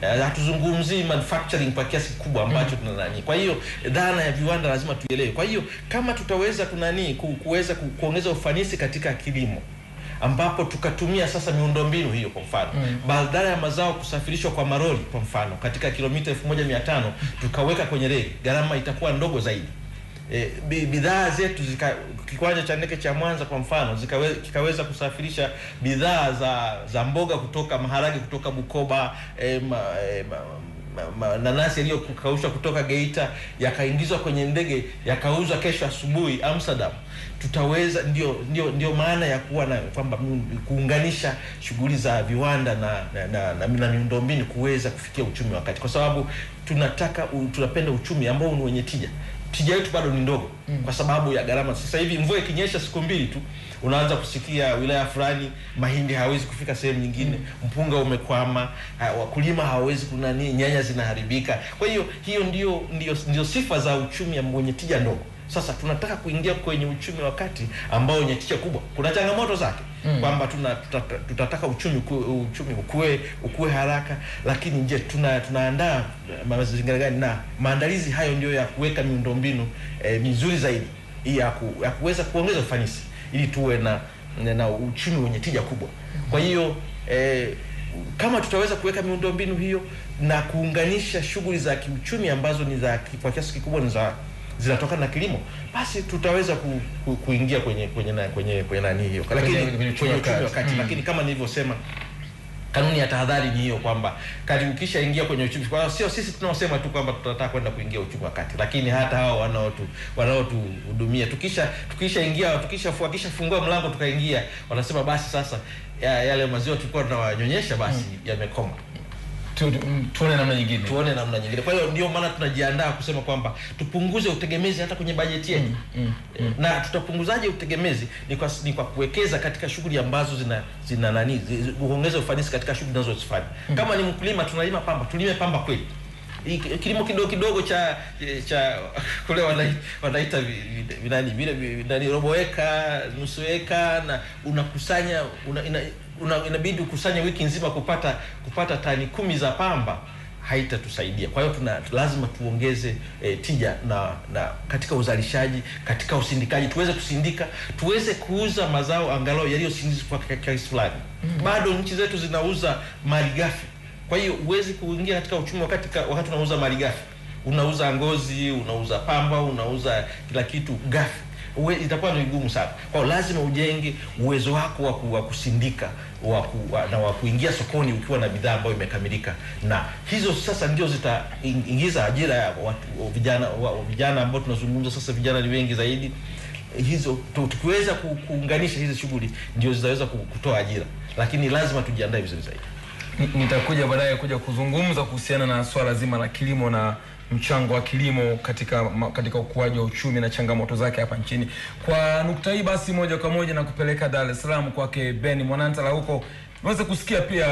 Eh, hatuzungumzii manufacturing kwa kiasi kikubwa ambacho mm. tunadhani. Kwa hiyo dhana ya viwanda lazima tuielewe. Kwa hiyo kama tutaweza kunani ku, kuweza ku, kuongeza ufanisi katika kilimo ambapo tukatumia sasa miundombinu hiyo kwa mfano Mm. badala ya mazao kusafirishwa kwa maroli kwa mfano katika kilomita 1500 tukaweka kwenye reli gharama itakuwa ndogo zaidi e, bidhaa zetu zika kiwanja cha ndege cha Mwanza kwa mfano zikawe, kikaweza kusafirisha bidhaa za za mboga kutoka maharage kutoka Bukoba e, ma, e, ma, nanasi yaliyokaushwa kutoka Geita yakaingizwa kwenye ndege yakauzwa kesho asubuhi Amsterdam, tutaweza ndio ndio ndio maana ya kuwa na kwamba kuunganisha shughuli za viwanda na na, na, na, na miundombinu kuweza kufikia uchumi wa kati, kwa sababu tunataka tunapenda uchumi ambao ni wenye tija. Tija yetu bado ni ndogo mm. kwa sababu ya gharama. Sasa hivi mvua ikinyesha siku mbili tu unaanza kusikia wilaya fulani mahindi hawezi kufika sehemu nyingine, mm. mpunga umekwama, ha- wakulima hawawezi kunani, nyanya zinaharibika. Kwa hiyo hiyo ndio ndio ndio sifa za uchumi wenye tija ndogo. Sasa tunataka kuingia kwenye uchumi wa kati ambao wenye tija kubwa. Kuna changamoto zake mm. kwamba tuna tutata, tutataka uchumi ukue, uchumi ukue ukue haraka, lakini je, tuna tunaandaa mazingira gani? Na maandalizi hayo ndio ya kuweka miundombinu eh, mizuri zaidi ya, ku, ya kuweza kuongeza ufanisi ili tuwe na, na, na uchumi wenye tija kubwa. Kwa hiyo eh, kama tutaweza kuweka miundombinu hiyo na kuunganisha shughuli za kiuchumi ambazo ni za kwa kiasi kikubwa ni za zinatokana na kilimo, basi tutaweza ku, ku, kuingia kwenye kwenye na, kwenye kwenye nani hiyo, lakini Kwenye- uchumi wa kati. kati. Mm. Lakini kama nilivyosema kanuni ya tahadhari ni hiyo kwamba kati ukishaingia kwenye uchumi, kwa sio sisi tunaosema tu kwamba tunataka kwenda kuingia uchumi wa kati, lakini hata hao wanaotu wanaotuhudumia tukisha tukishaingia tukisha wakishafungua mlango tukaingia, wanasema basi sasa ya, yale maziwa tulikuwa tunawanyonyesha basi yamekoma Tu- mm, tuone namna nyingine tuone namna nyingine. Kwa hiyo ndio maana tunajiandaa kusema kwamba tupunguze utegemezi hata kwenye bajeti yetu mm, mm, mm. na tutapunguzaje utegemezi? Ni kwa, ni kwa kuwekeza katika shughuli ambazo zina zina nani kuongeza ufanisi katika shughuli zinazozifanya mm. Kama ni mkulima, tunalima pamba, tulime pamba kweli. Kilimo kidogo kidogo cha cha kule wanaita vi- vi- vinani vile robo eka nusu eka na unakusanya una, ina, una, inabidi ukusanye wiki nzima kupata kupata tani kumi za pamba haitatusaidia. Kwa hiyo tuna lazima tuongeze e, tija na na katika uzalishaji, katika usindikaji, tuweze kusindika, tuweze kuuza mazao angalau yaliyosindikwa kwa kiasi fulani. mm -hmm. Bado nchi zetu zinauza mali malighafi. Kwa hiyo huwezi kuingia katika uchumi wakati ka- wakati unauza mali ghafi, Unauza ngozi, unauza pamba, unauza kila kitu ghafi itakuwa ni vigumu sana. Kwa hiyo lazima ujenge uwezo wako wa ku- wa kusindika waku, wa, na wa kuingia sokoni ukiwa na bidhaa ambayo imekamilika, na hizo sasa ndio zitaingiza ajira ya watu vijana vijana ambao tunazungumza sasa, vijana ni wengi zaidi. Hizo tukiweza kuunganisha hizi shughuli ndio zitaweza kutoa ajira, lakini lazima tujiandae vizuri zaidi. Ni- nitakuja baadaye kuja kuzungumza kuhusiana na swala zima la kilimo na mchango wa kilimo katika katika ukuaji wa uchumi na changamoto zake hapa nchini. Kwa nukta hii basi, moja kwa moja na kupeleka Dar es Salaam kwake Ben Mwanantala huko Naweza kusikia pia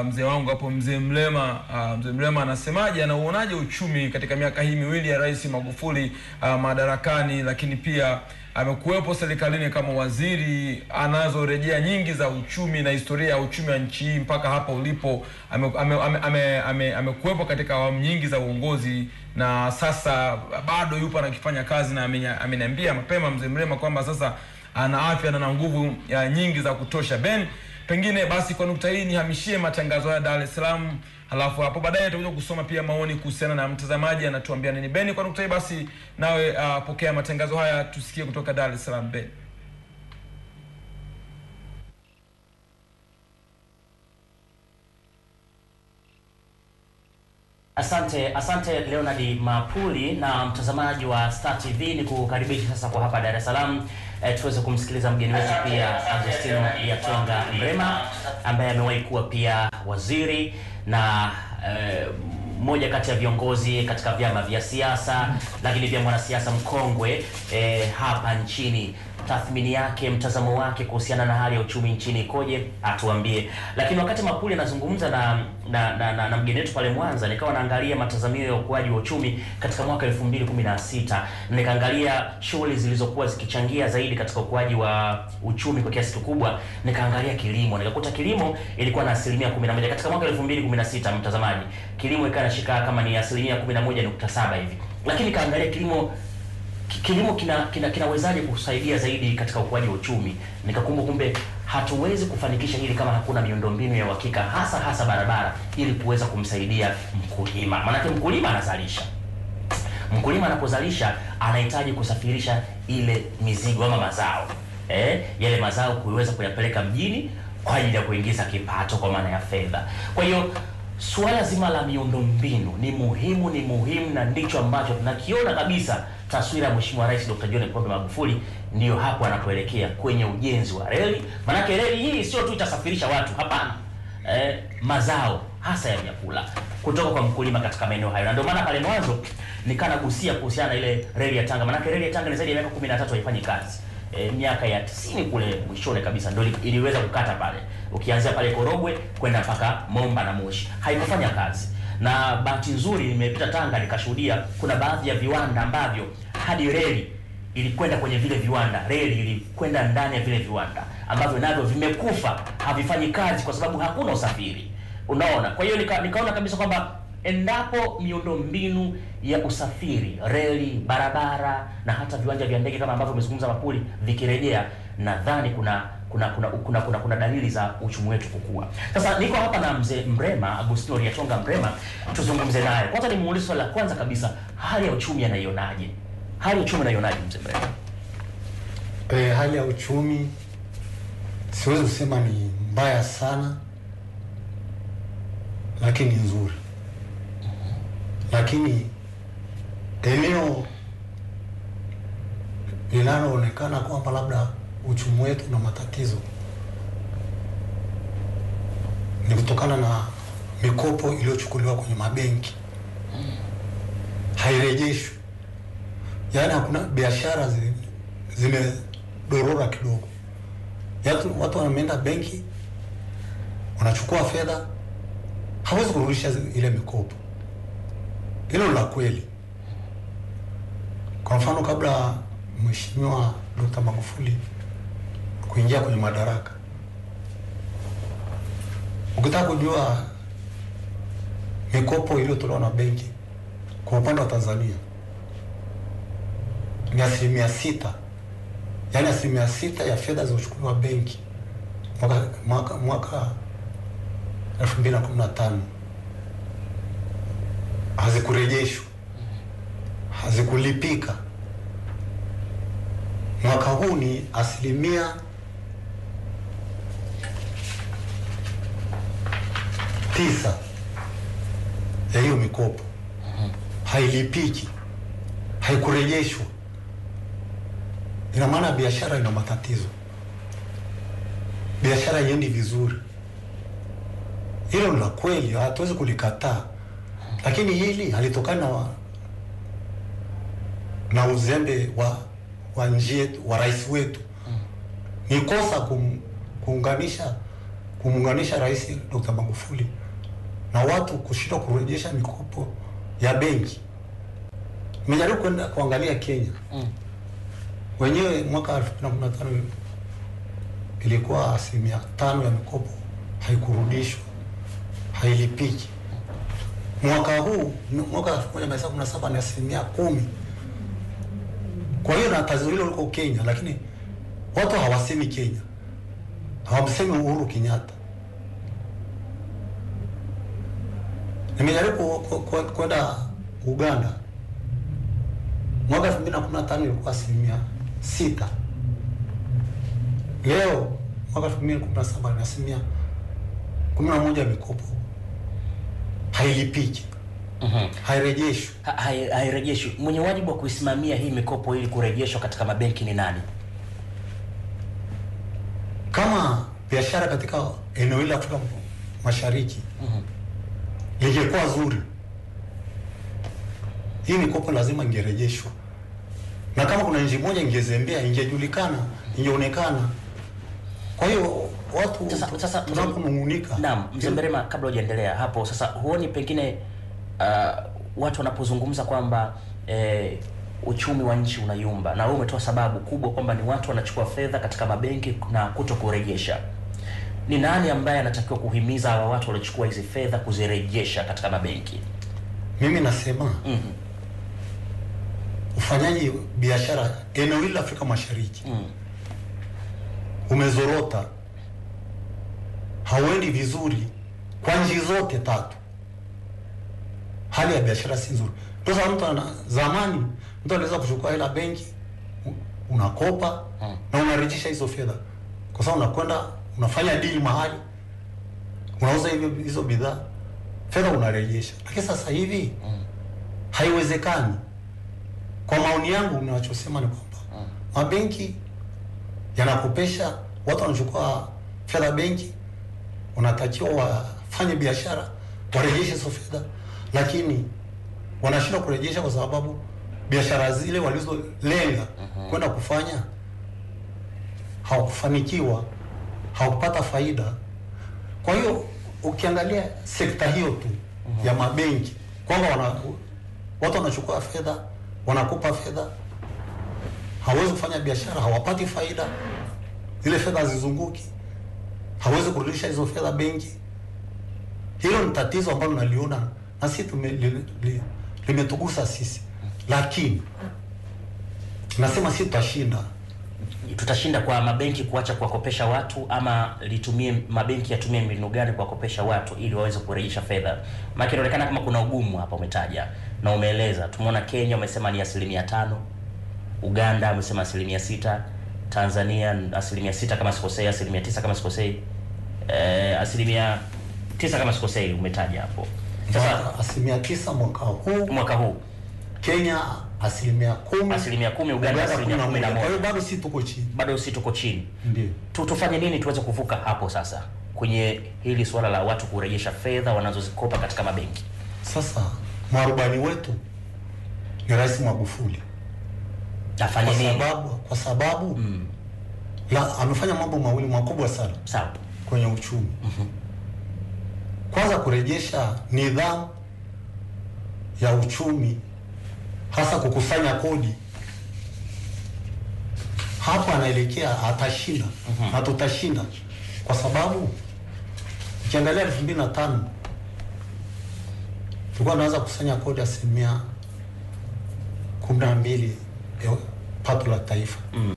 uh, mzee wangu hapo mzee Mlema uh, mzee Mlema anasemaje, anauonaje uchumi katika miaka hii miwili ya Rais Magufuli uh, madarakani, lakini pia amekuwepo serikalini kama waziri, anazo rejea nyingi za uchumi na historia ya uchumi wa nchi hii mpaka hapa ulipo. Amekuwepo ame, ame, ame, ame, katika awamu nyingi za uongozi na sasa bado yupo anakifanya kazi, na ameniambia mapema mzee Mrema kwamba sasa ana afya na nguvu ya nyingi za kutosha. Ben, pengine basi kwa nukta hii nihamishie matangazo ya Dar es Salaam, halafu hapo baadaye atakuja kusoma pia maoni kuhusiana na mtazamaji anatuambia nini. Beni, kwa nukta hii basi nawe uh, pokea matangazo haya tusikie kutoka Dar es Salaam. Beni. Asante, asante Leonard Mapuli na mtazamaji wa Star TV, ni kukaribisha sasa kwa hapa Dar es Salaam e, tuweze kumsikiliza mgeni wetu pia Agostino Yatonga Mrema ambaye amewahi kuwa pia waziri na eh, mmoja kati ya viongozi katika vyama vya siasa, lakini pia mwanasiasa mkongwe eh, hapa nchini. Tathmini yake, mtazamo wake kuhusiana na hali ya uchumi nchini ikoje, atuambie. Lakini wakati makuli anazungumza na na, na, na, na mgeni wetu pale Mwanza, nikawa naangalia matazamio ya ukuaji wa uchumi katika mwaka 2016 nikaangalia shughuli zilizokuwa zikichangia zaidi katika ukuaji wa uchumi kwa kiasi kikubwa, nikaangalia kilimo, nikakuta kilimo ilikuwa na asilimia 11 katika mwaka 2016. Mtazamaji, kilimo ikawa inashika kama ni asilimia 11.7 hivi, lakini kaangalia kilimo ki- kilimo kina kina kusaidia zaidi katika ukuaji wa uchumi. Nikakumbuka kumbe hatuwezi kufanikisha hili kama hakuna miundombinu ya uhakika, hasa hasa barabara, ili kuweza kumsaidia mkulima. Maanake mkulima anazalisha, mkulima anapozalisha anahitaji kusafirisha ile mizigo ama mazao eh, yale mazao kuweza kuyapeleka mjini kwa ajili ya kuingiza kipato kwa maana ya fedha. Kwa hiyo suala zima la miundombinu ni muhimu, ni muhimu na ndicho ambacho tunakiona kabisa taswira ya Mheshimiwa Rais Dr. John Pombe Magufuli ndiyo hapo anapoelekea kwenye ujenzi wa reli. Maanake reli hii sio tu itasafirisha watu, hapana, eh, mazao hasa ya vyakula kutoka kwa mkulima katika maeneo hayo, na ndio maana pale mwanzo nikanagusia kuhusiana na ile reli ya Tanga, maanake reli ya Tanga ni zaidi ya miaka 13 haifanyi kazi e, miaka ya tisini kule mwishoni kabisa ndio iliweza kukata pale, ukianzia pale Korogwe kwenda mpaka Momba na Moshi, haikufanya kazi. Na bahati nzuri nimepita Tanga nikashuhudia kuna baadhi ya viwanda ambavyo hadi reli ilikwenda kwenye vile viwanda, reli ilikwenda ndani ya vile viwanda ambavyo navyo vimekufa, havifanyi kazi kwa sababu hakuna usafiri. Unaona, kwa hiyo nika, nikaona kabisa kwamba endapo miundombinu ya usafiri, reli, barabara na hata viwanja vya ndege kama ambavyo umezungumza Mapuli vikirejea, nadhani kuna kuna kuna kuna kuna, kuna dalili za uchumi wetu kukua. Sasa niko hapa na mzee Mrema, Agustino Riachonga Mrema, tuzungumze naye. Kwanza nimuulize swali la kwanza kabisa, hali ya uchumi anaionaje? Hali ya uchumi anaionaje mzee Mrema? E, hali ya uchumi siwezi kusema ni mbaya sana, lakini nzuri. Lakini eneo linaloonekana kwamba labda uchumi wetu na matatizo ni kutokana na mikopo iliyochukuliwa kwenye mabenki hairejeshwi, yaani hakuna biashara zi- zimedorora kidogo. Yatu, watu wameenda benki wanachukua fedha, hawezi kurudisha ile mikopo. Hilo la kweli. Kwa mfano, kabla Mheshimiwa dokta Magufuli kuingia kwenye madaraka, ukitaka kujua mikopo iliyotolewa na benki kwa upande wa Tanzania ni asilimia sita, yaani asilimia sita ya fedha zilizochukuliwa benki mwaka mwaka mwaka elfu mbili na kumi na tano hazikurejeshwa, hazikulipika. Mwaka huu ni asilimia tisa ya hiyo mikopo hailipiki, haikurejeshwa. Ina maana biashara ina matatizo, biashara haiendi vizuri. Hilo ni la kweli, hatuwezi kulikataa, lakini hili halitokana na, na uzembe wa wa nchi yetu wa rais wetu. Ni kosa kum, kuunganisha kumuunganisha Rais Dr. Magufuli na watu kushindwa kurejesha mikopo ya benki. Nimejaribu kwenda kuangalia Kenya Mm. wenyewe mwaka 2015 ilikuwa asilimia tano ya mikopo haikurudishwa, hailipiki. Mwaka huu mwaka 1917 ni asilimia kumi. Kwa hiyo na tatizo hilo liko Kenya, lakini watu hawasemi Kenya, hawamsemi Uhuru Kenyatta. Nimejaribu kwenda Uganda mwaka 2015 ilikuwa asilimia sita. Leo mwaka 2017 ni asilimia 11 moja. mikopo hailipiki, Mhm. hairejeshwi. Ha- hai- hairejeshwi. Mwenye wajibu wa kuisimamia hii mikopo ili kurejeshwa katika mabenki ni nani? Kama biashara katika eneo hili la Afrika Mashariki Mhm. Lingekuwa zuri, hii mikopo lazima ingerejeshwa, na kama kuna nchi moja ingezembea, ingejulikana, ingeonekana. Kwa hiyo watu tunaponung'unika, Naam, mzee Mberema, kabla hujaendelea hapo, sasa huoni pengine uh, watu wanapozungumza kwamba eh, uchumi wa nchi unayumba, na wewe umetoa sababu kubwa kwamba ni watu wanachukua fedha katika mabenki na kuto kurejesha. Ni nani ambaye anatakiwa kuhimiza hawa watu waliochukua hizi fedha kuzirejesha katika mabenki? mimi nasema mm -hmm. ufanyaji biashara eneo hili la Afrika Mashariki Mm. umezorota, hauendi vizuri kwa nchi zote tatu. Hali ya biashara si nzuri. Ndio mtu ana zamani, mtu anaweza kuchukua hela benki, unakopa Mm. na unarejesha hizo fedha, kwa sababu unakwenda unafanya deal mahali, unauza hivyo hizo bidhaa, fedha unarejesha, lakini sasa hivi mm. haiwezekani. Kwa maoni yangu, ninachosema ni kwamba mm. mabenki yanakopesha. Watu, wanachukua fedha benki, wanatakiwa wafanye biashara, warejeshe hizo fedha, lakini wanashindwa kurejesha kwa sababu biashara zile walizolenga kwenda kufanya hawakufanikiwa, hawakupata faida. Kwa hiyo ukiangalia sekta hiyo tu ya mabenki kwamba wana, watu wanachukua fedha, wanakupa fedha, hawezi kufanya biashara, hawapati faida, zile fedha hazizunguki, hawezi kurudisha hizo fedha benki. Hilo ni tatizo ambalo naliona na sisi tume- li- li- limetugusa sisi, lakini nasema si tutashinda. Tutashinda kwa mabenki kuacha kuwakopesha watu ama litumie mabenki yatumie mbinu gani kuwakopesha watu ili waweze kurejesha fedha? Maana inaonekana kama kuna ugumu hapa, umetaja na umeeleza. Tumeona Kenya umesema ni asilimia tano, Uganda umesema asilimia sita, Tanzania asilimia sita kama sikosei, asilimia tisa kama sikosei, eh, asilimia tisa kama sikosei umetaja hapo. Sasa asilimia tisa mwaka huu, mwaka huu Kenya asilimia kumi, asilimia kumi, Uganda asilimia kumi na Kwa hiyo moja, bado si tuko chini, bado si tuko chini. ndio tufanye nini tuweze kuvuka hapo sasa kwenye hili suala la watu kurejesha fedha wanazozikopa katika mabenki? sasa. Mwarubani wetu ni Rais Magufuli Afanye kwa nini? sababu kwa sababu Mm, la amefanya mambo mawili makubwa sana sawa. kwenye uchumi. mm -hmm. Kwanza kurejesha nidhamu ya uchumi, hasa kukusanya kodi. Hapo anaelekea atashinda na tutashinda, kwa sababu ukiangalia elfu mbili na tano tulikuwa tunaanza kukusanya kodi asilimia kumi na mbili ya pato la taifa Mm.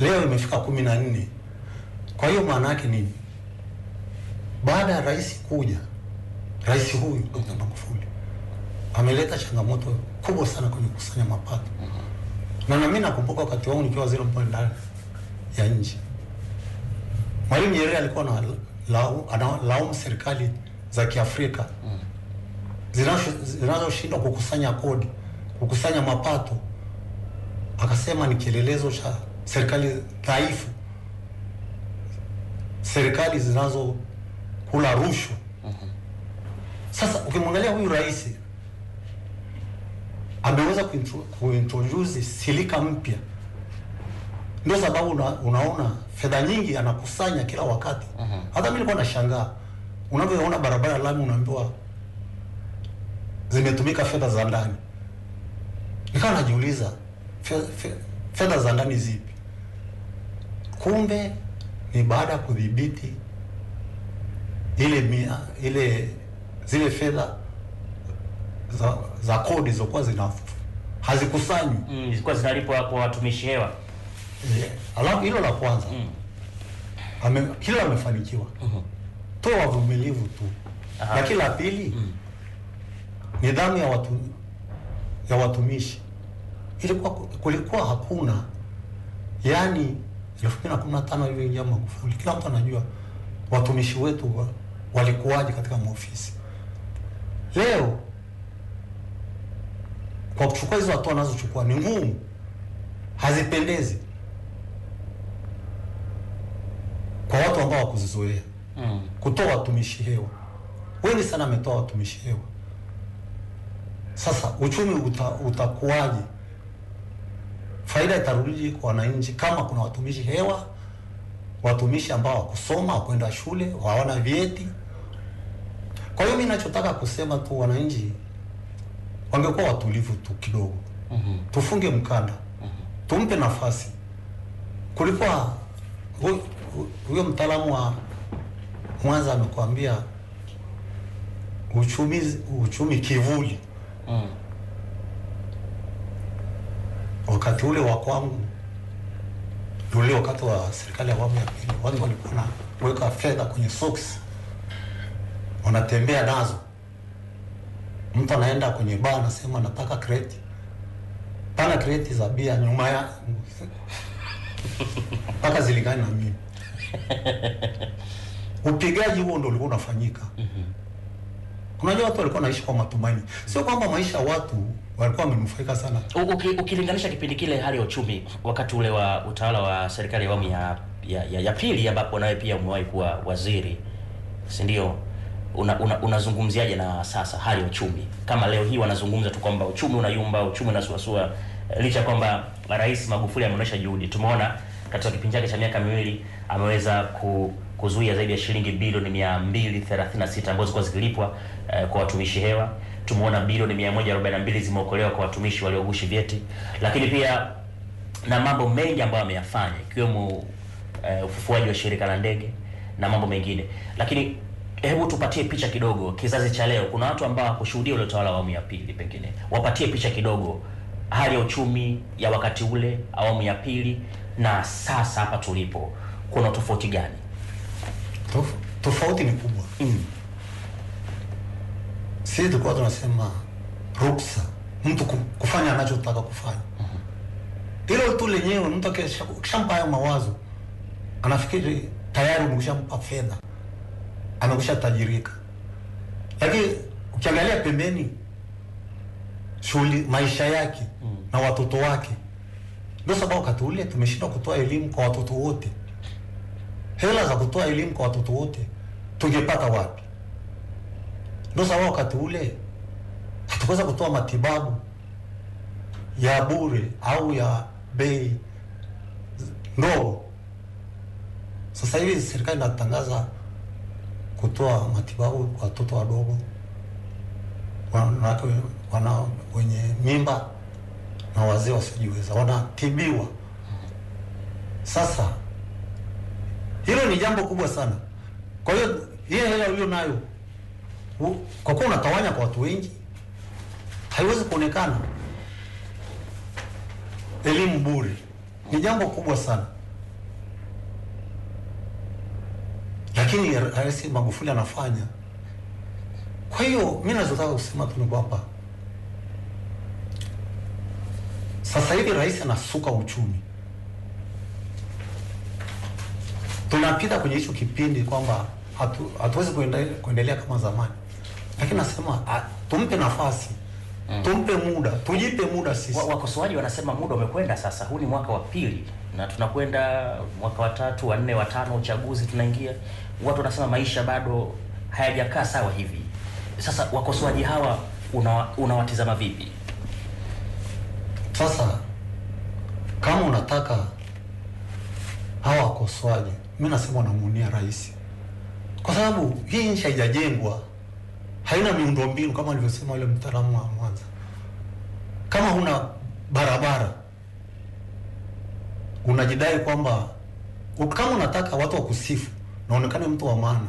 leo imefika kumi na nne. Kwa hiyo maana yake nini? Baada ya rais kuja, rais huyu. Magufuli ameleta changamoto kubwa sana kwenye kukusanya mapato, na nami nakumbuka wakati wangu nikiwa waziri ya ndani ya nchi, Mwalimu Nyerere alikuwa na lau- analaumu serikali za Kiafrika. Zinazo- zinazoshindwa kukusanya kodi, kukusanya mapato. Akasema ni kielelezo cha serikali dhaifu, serikali zinazokula rushwa. Sasa ukimwangalia huyu rais ameweza kuintro- kuintroduce silika mpya, ndio sababu una, unaona fedha nyingi anakusanya kila wakati. Hata mimi nilikuwa nashangaa unavyoona barabara lami, unaambiwa zimetumika fedha za ndani nikawa najiuliza fe- fe- fedha za ndani zipi? Kumbe ni baada ya kudhibiti ile mia, ile zile fedha za, za kodi zilizokuwa zina hazikusanywi. Mm, zilikuwa zinalipwa kwa watumishi hewa. yeah. Alafu hilo la kwanza Mm. ame, kila amefanikiwa. mm -hmm. Toa wavumilivu tu. Aha. Lakini la pili Mm. nidhamu ya watu ya watumishi ilikuwa kulikuwa hakuna, yani, elfu mbili na kumi na tano ilivyoingia Magufuli, kila mtu anajua watumishi wetu wa, walikuwaje katika maofisi. Leo kwa kuchukua hizo hatua anazochukua ni ngumu, hazipendezi kwa watu ambao wakuzizoea Mm. kutoa watumishi hewa. Wengi sana ametoa watumishi hewa. Sasa uchumi uta, utakuwaje? Faida itarudi kwa wananchi kama kuna watumishi hewa, watumishi ambao wakusoma, wakwenda shule, hawana vyeti. Kwa hiyo mi nachotaka kusema tu, wananchi wangekuwa watulivu tu kidogo, mm -hmm. tufunge mkanda, mm -hmm. tumpe nafasi. Kulikuwa hu- hu- huyo mtaalamu wa Mwanza amekwambia uchumi uchumi kivuli. Mm. Wakati ule wa kwangu ule wakati wa serikali ya awamu ya pili, watu walikuwa wanaweka fedha kwenye socks, wanatembea nazo. Mtu anaenda kwenye baa anasema nataka kreti, pana kreti za bia nyuma ya mpaka zilingani na mimi. Upigaji huo ndo ulikuwa unafanyika. Unajua watu walikuwa naishi kwa matumaini, sio kwamba maisha ya watu walikuwa wamenufaika sana. ukilinganisha uki- ukilinganisha kipindi kile hali ya uchumi wakati ule wa utawala wa serikali ya awamu ya, ya, ya, ya pili ambapo nawe pia umewahi kuwa waziri si ndio una, una, unazungumziaje na sasa hali ya uchumi? Kama leo hii wanazungumza tu kwamba uchumi unayumba uchumi unasuasua licha ya kwamba rais magufuli ameonyesha juhudi. Tumeona katika kipindi chake cha miaka miwili ameweza ku, kuzuia zaidi ya shilingi bilioni mia mbili thelathini na sita ambazo zilikuwa zikilipwa eh, kwa watumishi hewa. Tumeona bilioni mia moja arobaini na mbili zimeokolewa kwa watumishi waliogushi vyeti. Lakini pia na mambo mengi ambayo ameyafanya ikiwemo eh, ufufuaji wa shirika la ndege na mambo mengine. Lakini hebu tupatie picha kidogo kizazi cha leo kuna watu ambao hawakushuhudia ule utawala wa awamu ya pili pengine wapatie picha kidogo hali ya uchumi ya wakati ule awamu ya pili na sasa hapa tulipo kuna tofauti gani Tof, tofauti ni kubwa. mm. Sisi tulikuwa tunasema ruksa, mtu kufanya anachotaka kufanya. Hilo tu lenyewe, mtu akishampa hayo mawazo, anafikiri tayari umeshampa fedha, amekusha tajirika. Lakini ukiangalia pembeni, shughuli, maisha yake na watoto wake, ndio sababu wakati ule tumeshindwa kutoa elimu kwa watoto wote. Hela za kutoa elimu kwa watoto wote tungepata wapi? Ndio sababu wakati ule hatukuweza kutoa matibabu ya bure au ya bei ndogo. Sasa hivi serikali inatangaza kutoa matibabu kwa watoto wadogo, wanawake wana wenye mimba na wazee wasiojiweza wanatibiwa. Sasa hilo ni jambo kubwa sana. Kwa hiyo hiyo hela ulio nayo kwa kuwa unatawanya kwa watu wengi, haiwezi kuonekana. Elimu bure ni jambo kubwa sana, lakini Rais Magufuli anafanya. Kwa hiyo mi nachotaka kusema tu ni kwamba sasa hivi rais anasuka uchumi tunapita kwenye hicho kipindi kwamba hatu- hatuwezi kuendelea, kuendelea kama zamani, lakini nasema tumpe nafasi mm. tumpe muda, tujipe muda sisi. Wa- wakosoaji wanasema muda umekwenda sasa huu ni mwaka wa pili na tunakwenda mwaka wa tatu wa nne wa tano uchaguzi tunaingia watu wanasema maisha bado hayajakaa sawa hivi. Sasa wakosoaji hawa unawatizama una vipi? Sasa kama unataka hawa wakosoaji, mi nasema wanamuonia rais, kwa sababu hii nchi haijajengwa, haina miundombinu kama alivyosema yule mtaalamu wa Mwanza. Kama huna barabara, unajidai kwamba kama unataka watu wakusifu naonekane mtu wa maana,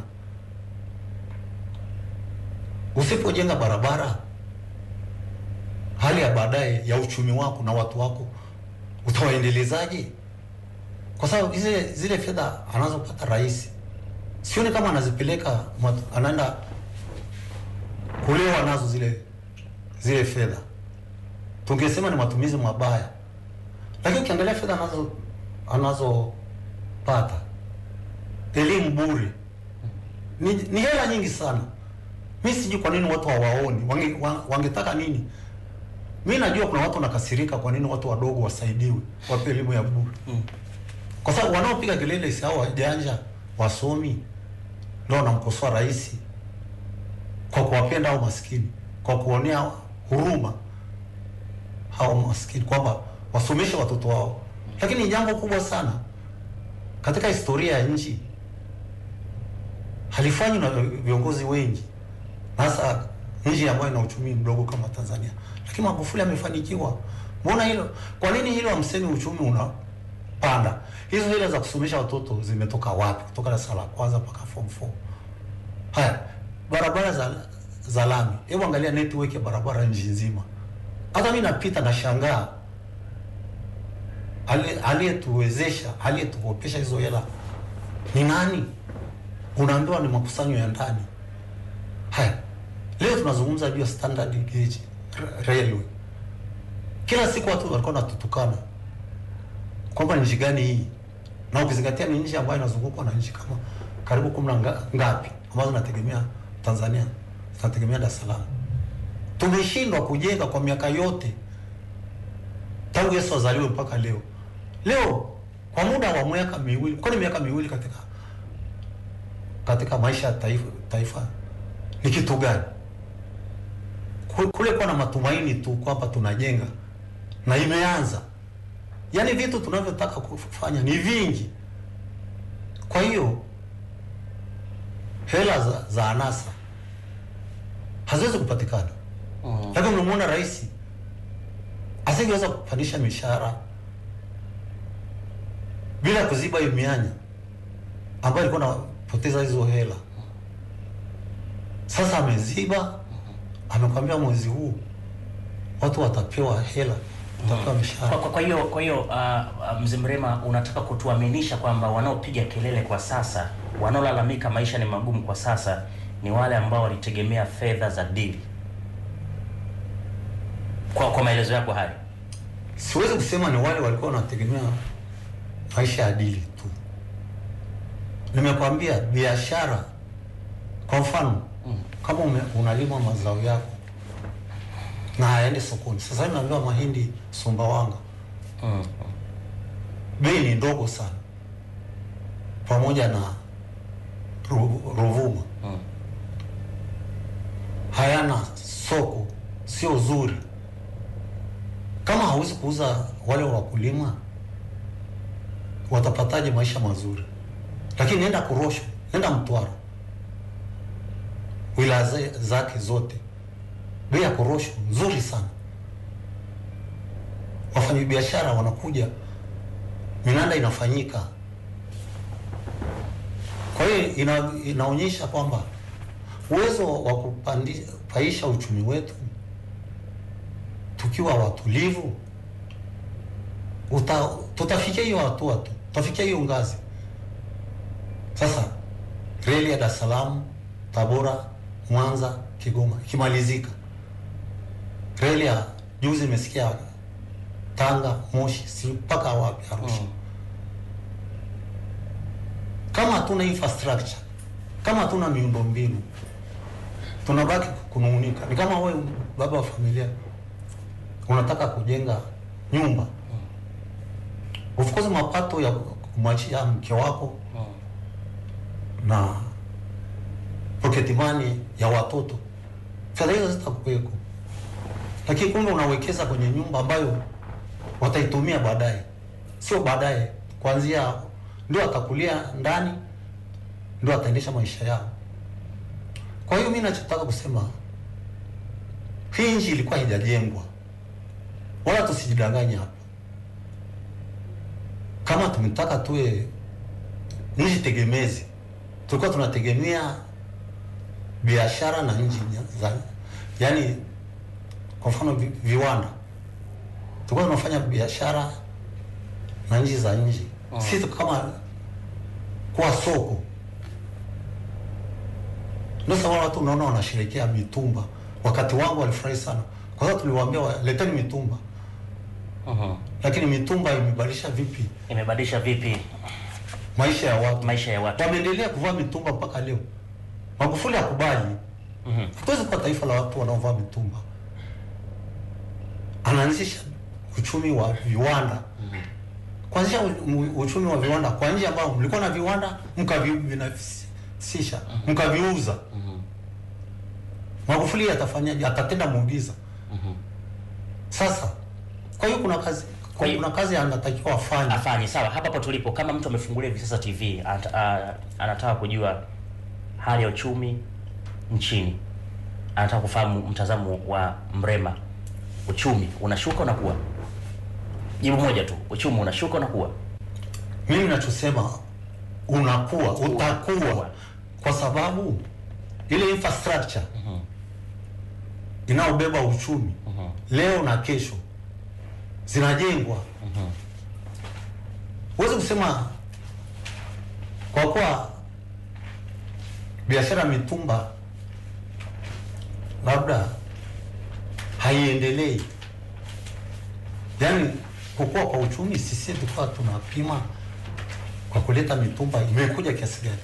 usipojenga barabara hali ya baadaye ya uchumi wako na watu wako utawaendelezaje? Kwa sababu zile zile fedha anazopata rais sioni kama anazipeleka anaenda kulewa nazo zile zile fedha, tungesema ni matumizi mabaya, lakini ukiangalia fedha anazo anazopata elimu bure ni, ni hela nyingi sana. Mi sijui kwa nini watu hawaoni, wange, wa- wangetaka nini? Mi najua kuna watu wanakasirika kwa nini watu wadogo wasaidiwe, wape elimu ya bure Mm. kwa sababu wanaopiga kelele si hao wajanja wasomi, ndio wanamkosoa rais kwa kuwapenda au maskini, kwa kuonea huruma hao maskini, kwamba wasomeshe watoto wao. Lakini ni jambo kubwa sana katika historia ya nchi, halifanywi na viongozi wengi, hasa nchi ambayo ina uchumi mdogo kama Tanzania. Lakini Magufuli amefanikiwa. Mbona hilo? Kwa nini hilo hamsemi uchumi unapanda? Hizo hela za kusomesha watoto zimetoka wapi? Kutoka darasa la kwanza mpaka form 4. Haya, barabara za za lami, hebu angalia network ya barabara nchi nzima. Hata mimi napita nashangaa, Ali- aliyetuwezesha aliyetukopesha hizo hela ni nani? Unaambiwa ni makusanyo ya ndani. Haya, leo tunazungumza juu ya standard gauge railway. Kila siku watu walikuwa wanatutukana kwamba nchi gani hii, na ukizingatia ni nchi ambayo inazungukwa na nchi kama karibu kumi na ngapi ambazo zinategemea Tanzania zinategemea Dar es Salaam. Tumeshindwa kujenga kwa miaka yote tangu Yesu azaliwe mpaka leo. Leo kwa muda wa miaka miwili, kwani miaka miwili katika katika maisha ya taifa, taifa ni kitu gani? Ku- Kule kuwa na matumaini tu kwamba tunajenga na imeanza, yaani vitu tunavyotaka kufanya ni vingi. Kwa hiyo hela za, za anasa haziwezi kupatikana Mm. lakini unamwona rais asingeweza kupandisha mishahara bila kuziba hiyo mianya ambayo ilikuwa napoteza hizo hela. Sasa ameziba, amekwambia mwezi huu watu watapewa hela, watapewa Kwa, kwa, kwa hiyo kwa hiyo uh, uh, mzee Mrema unataka kutuaminisha kwamba wanaopiga kelele kwa sasa, wanaolalamika maisha ni magumu kwa sasa ni wale ambao walitegemea fedha za dili. Kwa kwa maelezo yako hayo. Siwezi kusema ni wale walikuwa wanategemea maisha ya dili. Nimekwambia biashara, kwa mfano kama ume, unalima mazao yako na hayaende sokoni. Sasa hivi naambiwa mahindi Sumbawanga Mm. bei ni ndogo sana, pamoja na Ruvuma Mm. hayana soko, sio zuri. Kama hawezi kuuza, wale wakulima watapataje maisha mazuri? Lakini nenda Korosho, nenda Mtwara, wilaya zake zote, bei ya korosho nzuri sana. Wafanyabiashara wanakuja, minanda inafanyika. Kwa hiyo ina, inaonyesha kwamba uwezo wa kupaisha uchumi wetu tukiwa watulivu uta, tutafikia hiyo hatua tu, tutafikia hiyo ngazi. Sasa reli ya Dar es Salaam, Tabora, Mwanza, Kigoma ikimalizika, reli ya juzi imesikia Tanga, Moshi, si mpaka wapi Arusha. Mm. Kama hatuna infrastructure, kama hatuna miundombinu, tunabaki kunung'unika. Ni kama wewe baba wa familia unataka kujenga nyumba, of course mapato ya kumwachia mke wako Mm. Na pocket money ya watoto, fedha hizo zitakuweko, lakini kumbe unawekeza kwenye nyumba ambayo wataitumia baadaye, sio baadaye, kuanzia ndio atakulia ndani, ndio ataendesha maisha yao. Kwa hiyo mi nachotaka kusema, hii nchi ilikuwa haijajengwa, wala tusijidanganye hapa. Kama tumetaka tuwe nchi tegemezi, tulikuwa tunategemea biashara na nchi za yani, kwa mfano vi, viwanda, tulikuwa tunafanya biashara na nchi za nje oh. sisi kama kwa soko. Ndio sababu watu unaona wanasherekea mitumba. Wakati wangu walifurahi sana, kwa sababu tuliwaambia wa- leteni mitumba, -huh. lakini mitumba imebadilisha vipi Imebadilisha vipi maisha ya watu? maisha ya watu? Wameendelea kuvaa mitumba mpaka leo. Magufuli akubali Mhm. Hatuwezi kuwa taifa la watu wanaovaa mitumba. Anaanzisha uchumi wa viwanda, Mm -hmm. Kuanzisha uchumi wa viwanda kwa nje ambao mlikuwa na viwanda mkavibinafsisha, mkaviuza. Mhm. Magufuli atafanyaje? Atatenda muujiza. Mhm. Sasa kwa hiyo kuna kazi, Kwa hiyo- kuna kazi anatakiwa afanye. afanye sawa. Hapa hapo tulipo kama mtu amefungulia hivi sasa tv at, uh, anataka kujua hali ya uchumi nchini. Anataka kufahamu mtazamo wa mrema. Uchumi unashuka unakuwa jibu moja tu uchumi unashuka unakuwa Mimi nachosema unakuwa, utakuwa, kwa sababu ile infrastructure mm -hmm. inaobeba uchumi mm -hmm. leo na kesho zinajengwa. Mhm. Huwezi kusema kwa kuwa biashara ya mitumba labda haiendelei, Yani kukua kwa uchumi, sisi tulikuwa tunapima kwa kuleta mitumba imekuja kiasi gani.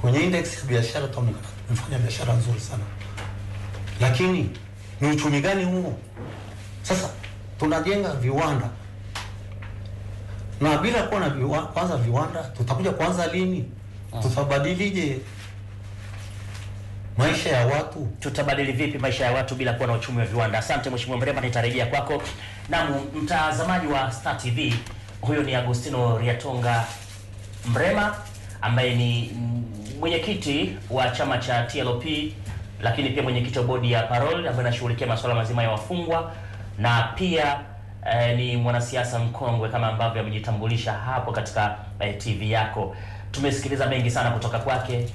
kwenye index ya biashara tunaonekana tumefanya biashara nzuri sana, lakini ni uchumi gani huo? Sasa tunajenga viwanda na bila kuwa na viwa, kwanza viwanda tutakuja kuanza lini? Tutabadilije maisha ya watu? tutabadili vipi maisha ya watu bila kuwa na uchumi wa viwanda? Asante Mheshimiwa Mrema, nitarejea kwako. Naam, mtazamaji wa Star TV, huyo ni Agustino Riatonga Mrema ambaye ni mwenyekiti wa chama cha TLP, lakini pia mwenyekiti wa bodi ya Parole ambayo inashughulikia masuala mazima ya wafungwa na pia eh, ni mwanasiasa mkongwe kama ambavyo amejitambulisha hapo katika eh, TV yako. Tumesikiliza mengi sana kutoka kwake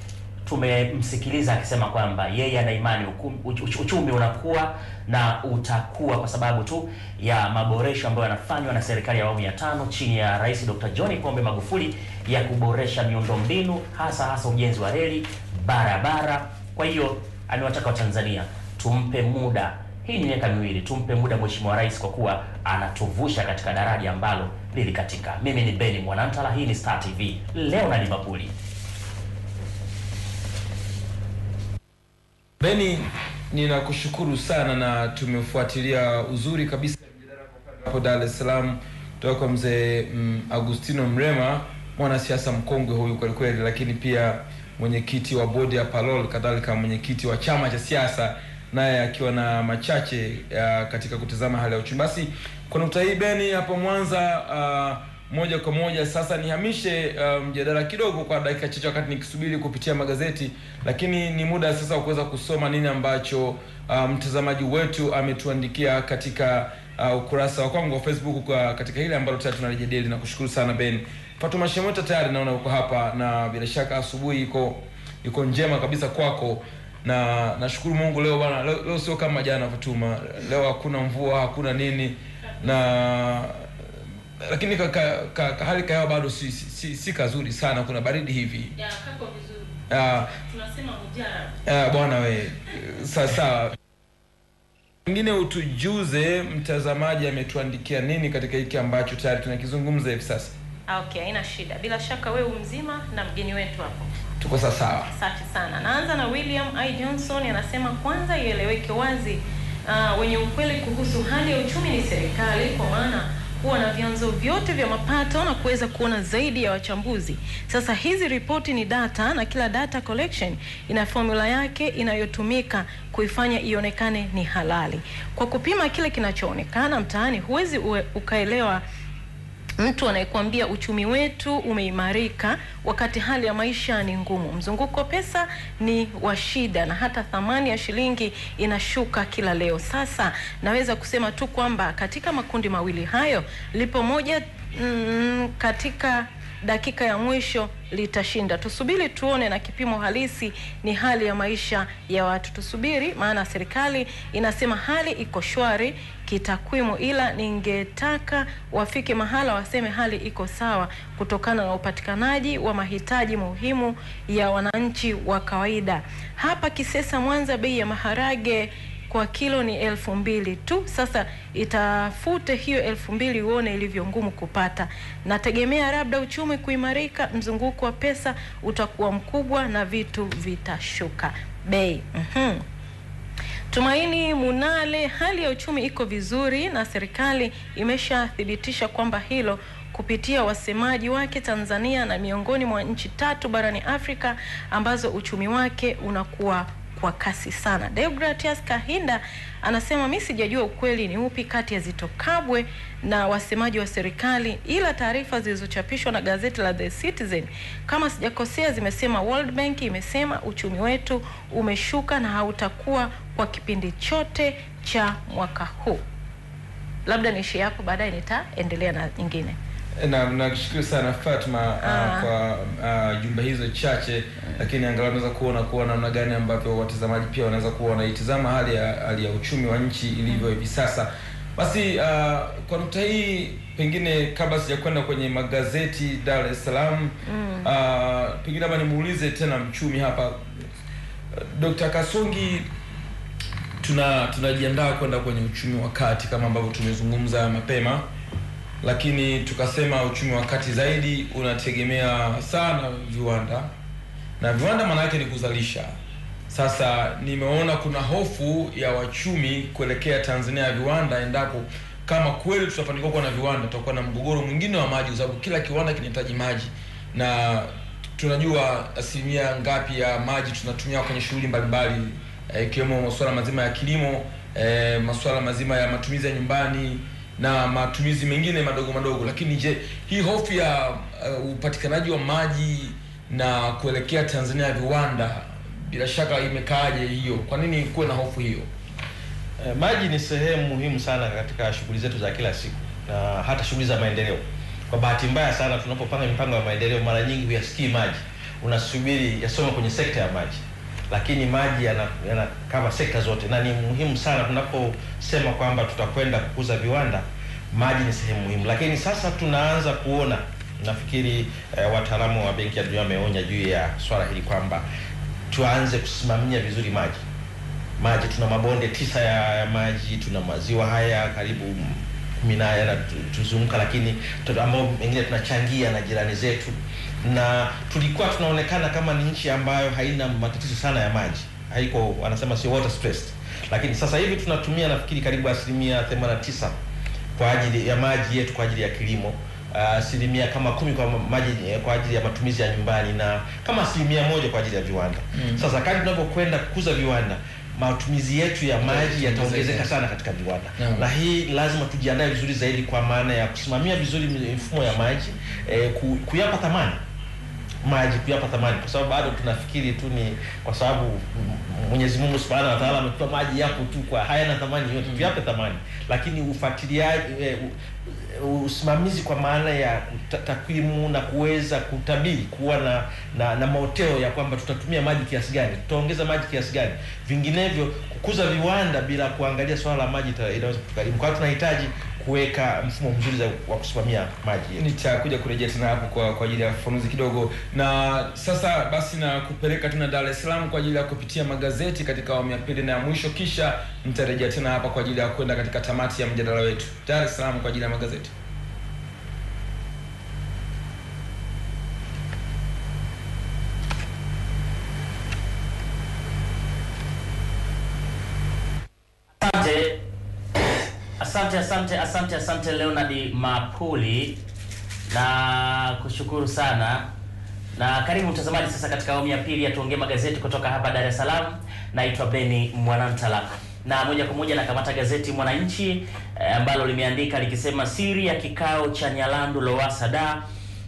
tumemsikiliza akisema kwamba yeye ana imani uchumi unakuwa na utakuwa kwa sababu tu ya maboresho ambayo yanafanywa na serikali ya awamu ya tano chini ya Rais Dr. John Pombe Magufuli ya kuboresha miundombinu hasa hasa ujenzi wa reli, barabara. Kwa hiyo amewataka Watanzania tumpe muda, hii ni miaka miwili, tumpe muda Mheshimiwa Rais kwa kuwa anatuvusha katika daraja ambalo lilikatika. Mimi ni Beni Mwanantala, hii ni Star TV leo na Liverpool. Beni, ninakushukuru sana na tumefuatilia uzuri kabisa hapo Dar es Salaam kutoka kwa mzee mm, Agustino Mrema, mwanasiasa mkongwe huyu kweli kweli, lakini pia mwenyekiti wa bodi ya Parole, kadhalika mwenyekiti wa chama cha siasa, naye akiwa na machache ya katika kutazama hali ya uchumi. Basi kwa nukta hii Beni, hapo Mwanza uh, moja kwa moja sasa nihamishe mjadala um, kidogo kwa dakika chache, wakati nikisubiri kupitia magazeti, lakini ni muda sasa wa kuweza kusoma nini ambacho mtazamaji um, wetu ametuandikia katika uh, ukurasa wa kwangu wa Facebook kwa katika hili ambalo tayari tunalijadili. Na kushukuru sana Ben Fatuma Shemota, tayari naona uko hapa na bila shaka asubuhi iko iko njema kabisa kwako na nashukuru Mungu leo bwana, leo, leo sio kama jana Fatuma, leo hakuna mvua hakuna nini na lakini ka, ka, ka, ka, hali kahewa bado si, si, si, si kazuri sana, kuna baridi hivi Ya, kako vizuri. Ah, Tunasema mujara. ah, bwana we sawa sawa. Pengine utujuze mtazamaji ametuandikia nini katika hiki ambacho tayari tunakizungumza hivi sasa. Ah, Okay, haina shida. Bila shaka wewe mzima na mgeni wetu hapo. Tuko sawa. Asante sana. Naanza na William I Johnson anasema kwanza ieleweke wazi uh, wenye ukweli kuhusu hali ya uchumi ni serikali kwa maana kuwa na vyanzo vyote vya mapato na kuweza kuona zaidi ya wachambuzi. Sasa hizi ripoti ni data na kila data collection ina formula yake inayotumika kuifanya ionekane ni halali. Kwa kupima kile kinachoonekana mtaani, huwezi ukaelewa mtu anayekwambia uchumi wetu umeimarika wakati hali ya maisha ni ngumu. Mzunguko pesa ni wa shida na hata thamani ya shilingi inashuka kila leo. Sasa naweza kusema tu kwamba katika makundi mawili hayo lipo moja mm, katika dakika ya mwisho litashinda. Tusubiri tuone, na kipimo halisi ni hali ya maisha ya watu. Tusubiri, maana serikali inasema hali iko shwari kitakwimu, ila ningetaka wafike mahala waseme hali iko sawa kutokana na upatikanaji wa mahitaji muhimu ya wananchi wa kawaida. Hapa Kisesa, Mwanza, bei ya maharage kwa kilo ni elfu mbili tu. Sasa itafute hiyo elfu mbili uone ilivyo ngumu kupata. Nategemea labda uchumi kuimarika, mzunguko wa pesa utakuwa mkubwa na vitu vitashuka bei. mm -hmm. Tumaini Munale, hali ya uchumi iko vizuri na serikali imeshathibitisha kwamba hilo kupitia wasemaji wake Tanzania na miongoni mwa nchi tatu barani Afrika ambazo uchumi wake unakuwa kwa kasi sana. Deogratias Kahinda anasema mi sijajua ukweli ni upi kati ya Zitto Kabwe na wasemaji wa serikali, ila taarifa zilizochapishwa na gazeti la The Citizen kama sijakosea, zimesema World Bank imesema uchumi wetu umeshuka na hautakuwa kwa kipindi chote cha mwaka huu. Labda niishie hapo, baadaye nitaendelea na nyingine. Na nakushukuru sana Fatma Ah. uh, kwa uh, jumbe hizo chache, lakini angalau naweza kuona kuwa namna gani ambavyo watazamaji pia wanaweza kuwa wanaitizama hali ya hali ya uchumi wa nchi ilivyo hivi sasa. Basi uh, kwa nukta hii pengine kabla sijakwenda kwenye magazeti Dar es Salaam uh, pengine labda nimuulize tena mchumi hapa Dr. Kasongi tuna tunajiandaa kwenda kwenye uchumi wa kati kama ambavyo tumezungumza mapema, lakini tukasema uchumi wa kati zaidi unategemea sana viwanda na viwanda maana yake ni kuzalisha. Sasa nimeona kuna hofu ya wachumi kuelekea Tanzania ya viwanda, endapo kama kweli tutafanikiwa kuwa na viwanda, tutakuwa na mgogoro mwingine wa maji, kwa sababu kila kiwanda kinahitaji maji na tunajua asilimia ngapi ya maji tunatumia kwenye shughuli mbalimbali ikiwemo e, masuala mazima ya kilimo e, masuala mazima ya matumizi ya nyumbani na matumizi mengine madogo madogo. Lakini je, hii hofu ya uh, upatikanaji wa maji na kuelekea Tanzania ya viwanda, bila shaka imekaaje hiyo? Kwa nini kuwe na hofu hiyo? E, maji ni sehemu muhimu sana katika shughuli zetu za kila siku na hata shughuli za maendeleo. Kwa bahati mbaya sana, tunapopanga mipango ya maendeleo, mara nyingi huyasikii maji, unasubiri yasome kwenye sekta ya maji, lakini maji yana, yana cover sekta zote, na ni muhimu sana tunaposema kwamba tutakwenda kukuza viwanda. Maji ni sehemu muhimu, lakini sasa tunaanza kuona, nafikiri eh, wataalamu wa Benki ya Dunia wameonya juu ya swala hili kwamba tuanze kusimamia vizuri maji. Maji tuna mabonde tisa ya, maji tuna maziwa haya karibu kumi na yanatuzunguka lakini ambao mengine tunachangia na jirani zetu na tulikuwa tunaonekana kama ni nchi ambayo haina matatizo sana ya maji haiko wanasema sio water stressed lakini sasa hivi tunatumia nafikiri karibu asilimia 89 kwa ajili ya maji yetu kwa ajili ya kilimo asilimia uh, kama kumi kwa maji eh, kwa ajili ya matumizi ya nyumbani na kama asilimia moja kwa ajili ya viwanda Mm. sasa kadri tunavyokwenda kukuza viwanda matumizi yetu ya maji Yataongezeka. sana katika viwanda Naam. na hii lazima tujiandae vizuri zaidi kwa maana ya kusimamia vizuri mifumo ya maji eh, ku, kuyapa thamani maji hapa thamani. Kwa sababu bado tunafikiri tu ni kwa sababu Mwenyezi Mungu Subhanahu wa Ta'ala ametupa maji yapo tu kwa hayana thamani yote tuyape thamani. Lakini ufuatiliaji eh, usimamizi kwa maana ya takwimu na kuweza kutabiri kuwa na, na na maoteo ya kwamba tutatumia maji kiasi gani tutaongeza maji kiasi gani. Vinginevyo kukuza viwanda bila kuangalia swala la maji inaweza kutukarimu kwa hiyo tunahitaji kuweka mfumo mzuri wa kusimamia maji nitakuja kurejea tena hapo kwa kwa ajili ya ufafanuzi kidogo. Na sasa basi na kupeleka tena Dar es Salaam kwa ajili ya kupitia magazeti katika awamu ya pili na ya mwisho kisha nitarejea tena hapa kwa ajili ya kwenda katika tamati ya mjadala wetu. Dar es Salaam kwa ajili ya magazeti Asante, asante, asante, Leonard Mapuli, na kushukuru sana na karibu mtazamaji sasa katika awamu ya pili ya tuongee magazeti kutoka hapa Dar es Salaam. Naitwa Beni Mwanantala na moja kwa moja nakamata gazeti Mwananchi eh, ambalo limeandika likisema siri ya kikao cha Nyalandu Lowassa da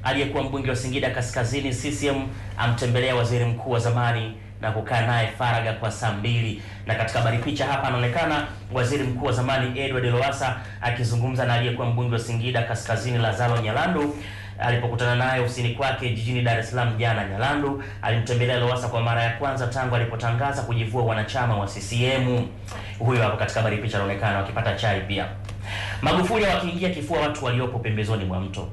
aliyekuwa mbunge wa Singida Kaskazini CCM amtembelea waziri mkuu wa zamani na kukaa naye faraga kwa saa mbili. Na katika habari picha hapa anaonekana waziri mkuu wa zamani Edward Lowassa akizungumza na aliyekuwa mbunge wa Singida Kaskazini Lazaro Nyalandu alipokutana naye ofisini kwake jijini Dar es Salaam jana. Nyalandu alimtembelea Lowassa kwa mara ya kwanza tangu alipotangaza kujivua wanachama wa CCM. Huyo hapo katika habari picha anaonekana wakipata chai pia. Magufuli wakiingia kifua watu waliopo pembezoni mwa mto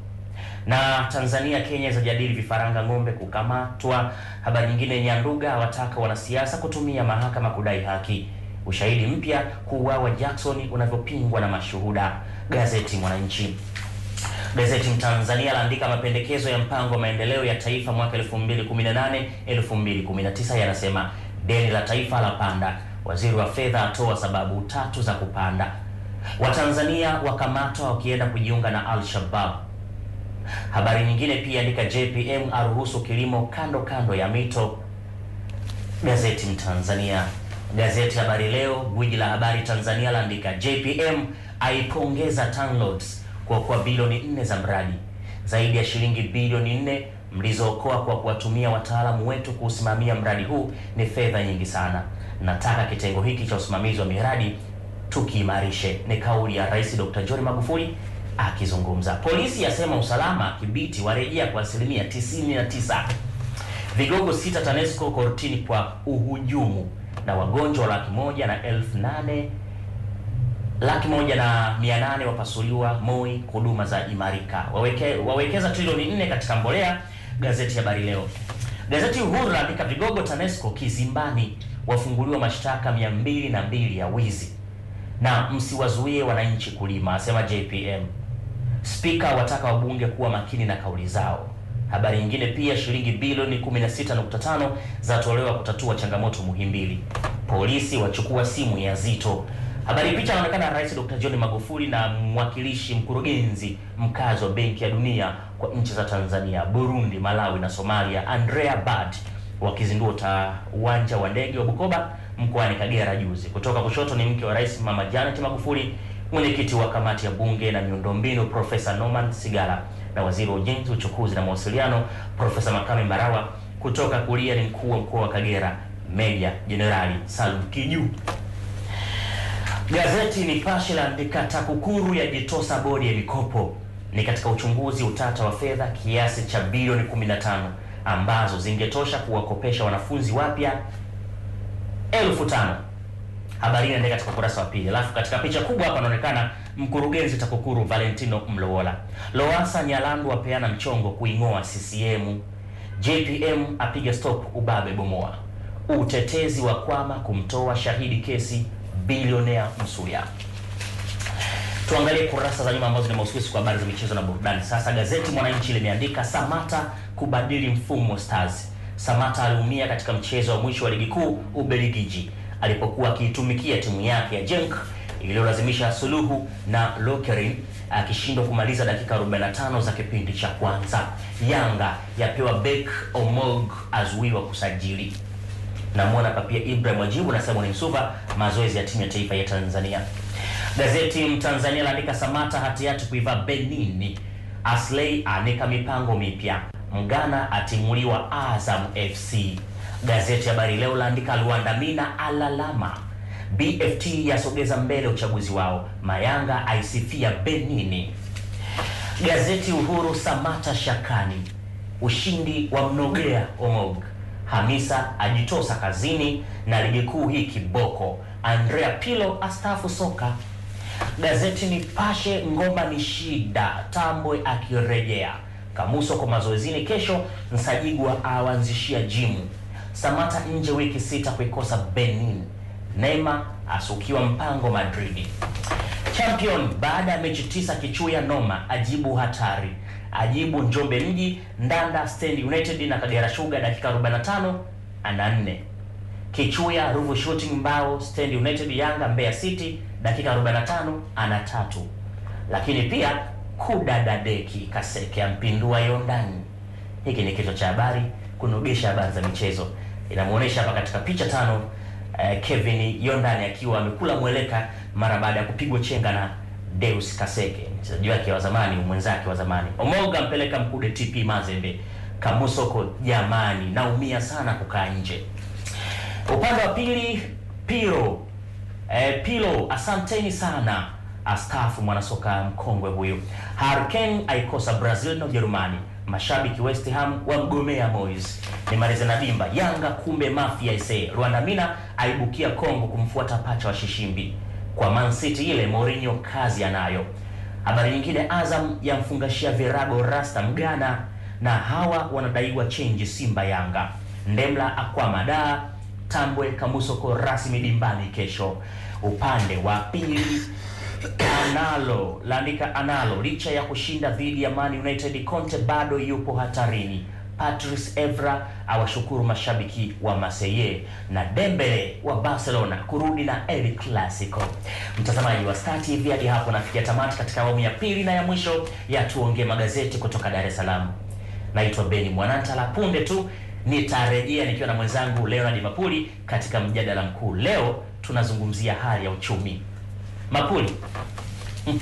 na Tanzania Kenya zajadili vifaranga ng'ombe kukamatwa. Habari nyingine, Nyanduga awataka wanasiasa kutumia mahakama kudai haki. Ushahidi mpya kuuawa Jackson unavyopingwa na mashuhuda. Gazeti Mwananchi. Gazeti Mtanzania laandika mapendekezo ya mpango wa maendeleo ya taifa mwaka 2018 2019 yanasema deni la taifa la panda. Waziri wa fedha atoa sababu tatu za kupanda. Watanzania wakamatwa wakienda kujiunga na Al-Shabaab. Habari nyingine pia andika JPM aruhusu kilimo kando kando ya mito. Gazeti Mtanzania. Gazeti Habari Leo, gwiji la habari Tanzania laandika JPM aipongeza TANROADS kuokoa bilioni nne za mradi, zaidi ya shilingi bilioni nne mlizookoa kwa kuwatumia wataalamu wetu kuusimamia mradi huu ni fedha nyingi sana. Nataka kitengo hiki cha usimamizi wa miradi tukiimarishe, ni kauli ya Rais Dr. John Magufuli akizungumza. Polisi yasema usalama Kibiti warejea kwa asilimia 99. Vigogo sita TANESCO kortini kwa uhujumu na wagonjwa laki moja na elfu nane laki moja na mia nane wapasuliwa Moi, huduma za imarika. Waweke, wawekeza trilioni nne katika mbolea. Gazeti Habari Leo. Gazeti Uhuru laandika vigogo TANESCO kizimbani, wafunguliwa mashtaka mia mbili na mbili ya wizi na msiwazuie wananchi kulima, asema JPM. Spika wataka wabunge kuwa makini na kauli zao. Habari nyingine pia, shilingi bilioni 16.5 zatolewa kutatua changamoto Muhimbili. Polisi wachukua simu ya Zito. Habari picha anaonekana Rais Dr. John Magufuli na mwakilishi mkurugenzi mkazi wa Benki ya Dunia kwa nchi za Tanzania, Burundi, Malawi na Somalia, Andrea Bad wakizindua uwanja wa ndege wa Bukoba mkoani Kagera juzi. Kutoka kushoto ni mke wa Rais Mama Janet Magufuli, mwenyekiti wa kamati ya bunge na miundombinu Profesa Norman Sigala na waziri wa ujenzi, uchukuzi na mawasiliano Profesa Makame Mbarawa. Kutoka kulia ni mkuu wa mkoa wa Kagera Meja Jenerali Salum Kiju. Gazeti Nipashe laandika TAKUKURU yajitosa bodi ya mikopo ni katika uchunguzi utata wa fedha kiasi cha bilioni 15 ambazo zingetosha kuwakopesha wanafunzi wapya elfu tano. Habari inaendelea katika ukurasa wa pili. Alafu katika picha kubwa hapa anaonekana mkurugenzi TAKUKURU Valentino Mlowola. Lowassa Nyalandu apeana mchongo kuing'oa CCM. JPM apiga stop ubabe bomoa. Utetezi wa kwama kumtoa shahidi kesi bilionea Msuya. Tuangalie kurasa za nyuma ambazo ni mahususi kwa habari za michezo na burudani. Sasa gazeti Mwananchi limeandika Samata kubadili mfumo Stars. Samata aliumia katika mchezo wa mwisho wa ligi kuu Ubelgiji alipokuwa akiitumikia timu yake ya Genk iliyolazimisha suluhu na Lokeren akishindwa kumaliza dakika 45 za kipindi cha kwanza. Yanga yapewa bek Omog azuiwa kusajili. Namwona hapa pia Ibrahim Wajibu na Simon Msuva mazoezi ya timu ya taifa ya Tanzania. Gazeti Mtanzania laandika Samata hatiati kuiva Benini. Asley anika mipango mipya. Mgana atimuliwa Azam FC. Gazeti Habari Leo laandika Luandamina alalama. BFT yasogeza mbele uchaguzi wao. Mayanga aisifia Benini. Gazeti Uhuru Samata shakani. Ushindi wa mnogea Omog. Hamisa ajitosa kazini na ligi kuu hii kiboko. Andrea Pilo astaafu soka. Gazeti Nipashe ngoma ni shida, Tambwe akirejea. Kamuso kwa mazoezini kesho, Nsajigwa awanzishia jimu. Samata nje wiki sita kuikosa Benin. Neymar asukiwa mpango madrid Champion baada ya mechi tisa kichuya noma, ajibu hatari ajibu Njombe Mji, Ndanda Stand United na Kagera Sugar dakika 45 ana 4. Kichuya Ruvu Shooting Mbao Stand United Yanga Mbeya City dakika 45 ana tatu. Lakini pia kudadadeki Kaseke ampindua Yondani. Hiki ni kichwa cha habari kunogesha habari za michezo. Inamuonesha hapa katika picha tano eh, Kevin Yondani akiwa amekula mweleka mara baada ya kupigwa chenga na Deus Kaseke, mchezaji wake wa zamani, mwenzake wa zamani. Omoga mpeleka Mkude TP Mazembe. Kamusoko, jamani, naumia sana kukaa nje. Upande wa pili Piro eh, Pilo, asanteni sana, astafu mwanasoka mkongwe huyu. Hurricane aikosa Brazil na Ujerumani. Mashabiki West Ham wamgomea Moyes. Ni Mariza na Dimba, Yanga kumbe mafia ise. Rwanda Mina aibukia Kongo kumfuata pacha wa Shishimbi kwa Man City ile Mourinho kazi anayo. Habari nyingine, Azam yamfungashia virago Rasta Mgana na hawa wanadaiwa chenji Simba Yanga. Ndemla akwama da Tambwe Kamusoko rasmi dimbani kesho. Upande wa pili Analo laandika Analo licha ya kushinda dhidi ya Man United, Conte bado yupo hatarini. Patrice Evra awashukuru mashabiki wa Marseille na Dembele wa Barcelona kurudi na El Clasico. Mtazamaji wa Star TV, hadi hapo nafikia tamati katika awamu ya pili na ya mwisho ya tuongee magazeti kutoka Dar es Salaam. Naitwa Beni Mwanantala. Punde tu nitarejea nikiwa na mwenzangu Leonard Mapuli katika mjadala mkuu. Leo tunazungumzia hali ya uchumi. Mapuli,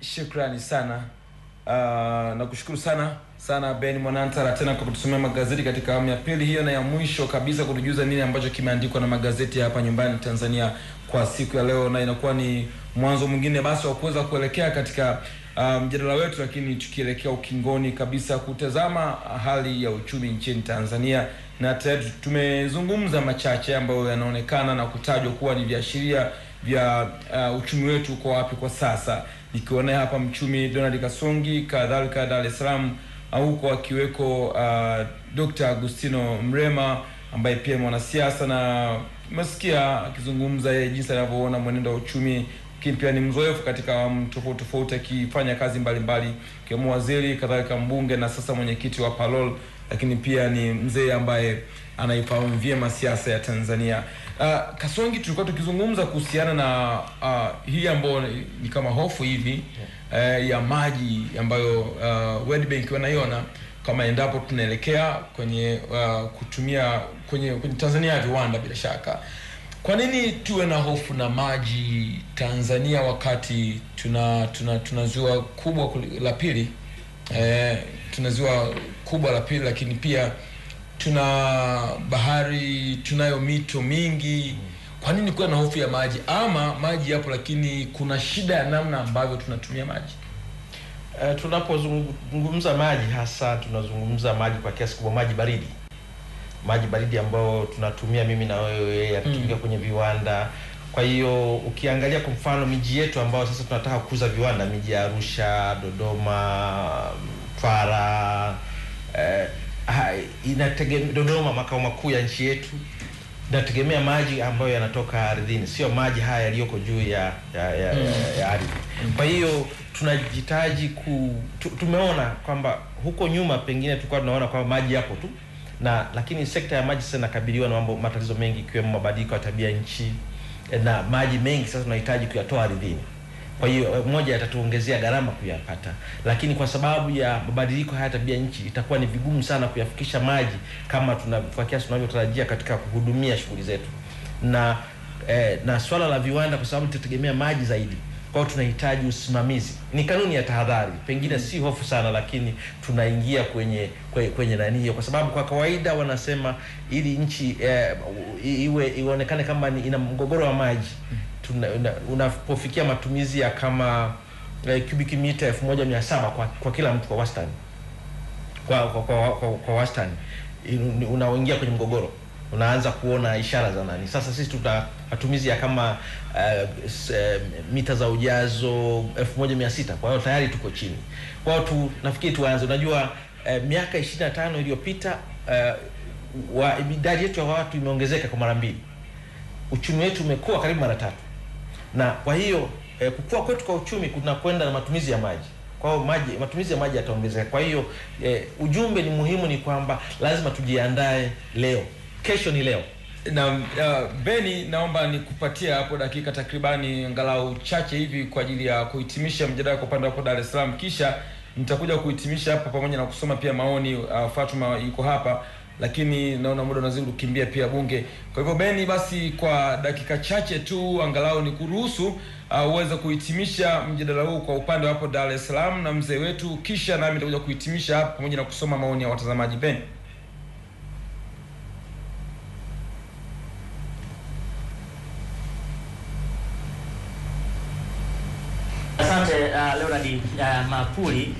Shukrani sana. Uh, nakushukuru sana sana Ben Mwanantara tena kwa kutusomea magazeti katika awamu ya pili hiyo na ya mwisho kabisa kutujuza nini ambacho kimeandikwa na magazeti hapa nyumbani Tanzania kwa siku ya leo, na inakuwa ni mwanzo mwingine basi wa kuweza kuelekea katika uh, um, wetu, lakini tukielekea ukingoni kabisa kutazama hali ya uchumi nchini Tanzania, na tayari tumezungumza machache ambayo yanaonekana na kutajwa kuwa ni viashiria vya uh, uchumi wetu uko wapi kwa sasa nikiona hapa mchumi Donald Kasongi, kadhalika Dar es Salaam huko akiweko uh, Dr. Agustino Mrema ambaye pia mwanasiasa na umesikia akizungumza yeye jinsi anavyoona mwenendo wa uchumi lakini pia ni mzoefu katika awamu tofauti tofauti akifanya kazi mbalimbali ikiwemo waziri kadhalika mbunge na sasa mwenyekiti wa palol lakini pia ni mzee ambaye anaifahamu vyema siasa ya tanzania uh, kasongi tulikuwa tukizungumza kuhusiana na uh, hii ambayo ni- ni kama hofu hivi uh, ya maji ambayo uh, World Bank wanaiona kama endapo tunaelekea kwenye uh, kutumia kwenye, kwenye Tanzania ya viwanda bila shaka. Kwa nini tuwe na hofu na maji Tanzania wakati tuna tuna tuna ziwa kubwa la pili eh, tuna ziwa kubwa la pili, lakini pia tuna bahari, tunayo mito mingi. Kwa nini kuwa na hofu ya maji? Ama maji yapo, lakini kuna shida ya namna ambavyo tunatumia maji. Uh, tunapozungumza maji hasa tunazungumza maji kwa kiasi kubwa maji baridi maji baridi ambayo tunatumia mimi na wewe yanatumika kwenye viwanda. Kwa hiyo ukiangalia kwa mfano miji yetu ambayo sasa tunataka kukuza viwanda miji ya arusha dodoma Mtwara, eh, inategemea dodoma makao makuu ya nchi yetu inategemea maji ambayo yanatoka ardhini. Sio maji haya yaliyoko juu ya ya, ya, Mm. ya, ya ardhi. Kwa hiyo tunajitaji ku tu, tumeona kwamba huko nyuma pengine tulikuwa tunaona kwamba maji yapo tu na lakini sekta ya maji sasa inakabiliwa na mambo matatizo mengi ikiwemo mabadiliko ya tabia nchi eh, na maji mengi sasa tunahitaji kuyatoa ardhini. Kwa hiyo eh, moja yatatuongezea gharama kuyapata. Lakini kwa sababu ya mabadiliko haya tabia nchi itakuwa ni vigumu sana kuyafikisha maji kama tuna kwa kiasi tunavyotarajia katika kuhudumia shughuli zetu. Na eh, na swala la viwanda kwa sababu tutategemea maji zaidi kwa tunahitaji usimamizi. Ni kanuni ya tahadhari. Pengine si hofu sana lakini tunaingia kwenye kwenye, kwenye nani hiyo. Kwa sababu kwa kawaida wanasema ili nchi eh, iwe ionekane kama ni, ina mgogoro wa maji unapofikia una- matumizi ya kama eh, cubic mita elfu moja mia saba kwa, kwa kila mtu kwa wastani. Kwa kwa, kwa, kwa, kwa wastani. Unaoingia kwenye mgogoro unaanza kuona ishara za nani. Sasa sisi tuta matumizi ya kama uh, mita za ujazo 1600 kwa hiyo tayari tuko chini. Kwa hiyo tu nafikiri tuanze. Unajua uh, miaka 25 iliyopita uh, idadi yetu ya watu imeongezeka kwa mara mbili. Uchumi wetu umekuwa karibu mara tatu. Na kwa hiyo eh, kukua kwetu kwa uchumi kunakwenda na matumizi ya maji. Kwa hiyo maji matumizi ya maji yataongezeka. Kwa hiyo eh, ujumbe ni muhimu ni kwamba lazima tujiandae leo kesho ni leo na uh, Beni, naomba nikupatie hapo dakika takribani angalau chache hivi kwa ajili ya kuhitimisha mjadala kwa upande wako Dar es Salaam, kisha nitakuja kuhitimisha hapa pamoja na kusoma pia maoni. Uh, Fatuma yuko hapa, lakini naona muda unazidi kukimbia pia bunge. Kwa hivyo Beni, basi kwa dakika chache tu angalau ni kuruhusu uh, uweze kuhitimisha mjadala huu kwa upande wapo Dar es Salaam na mzee wetu, kisha nami nitakuja kuhitimisha hapa pamoja na kusoma maoni ya watazamaji. Beni. Asante uh, Leonard uh, Mapuli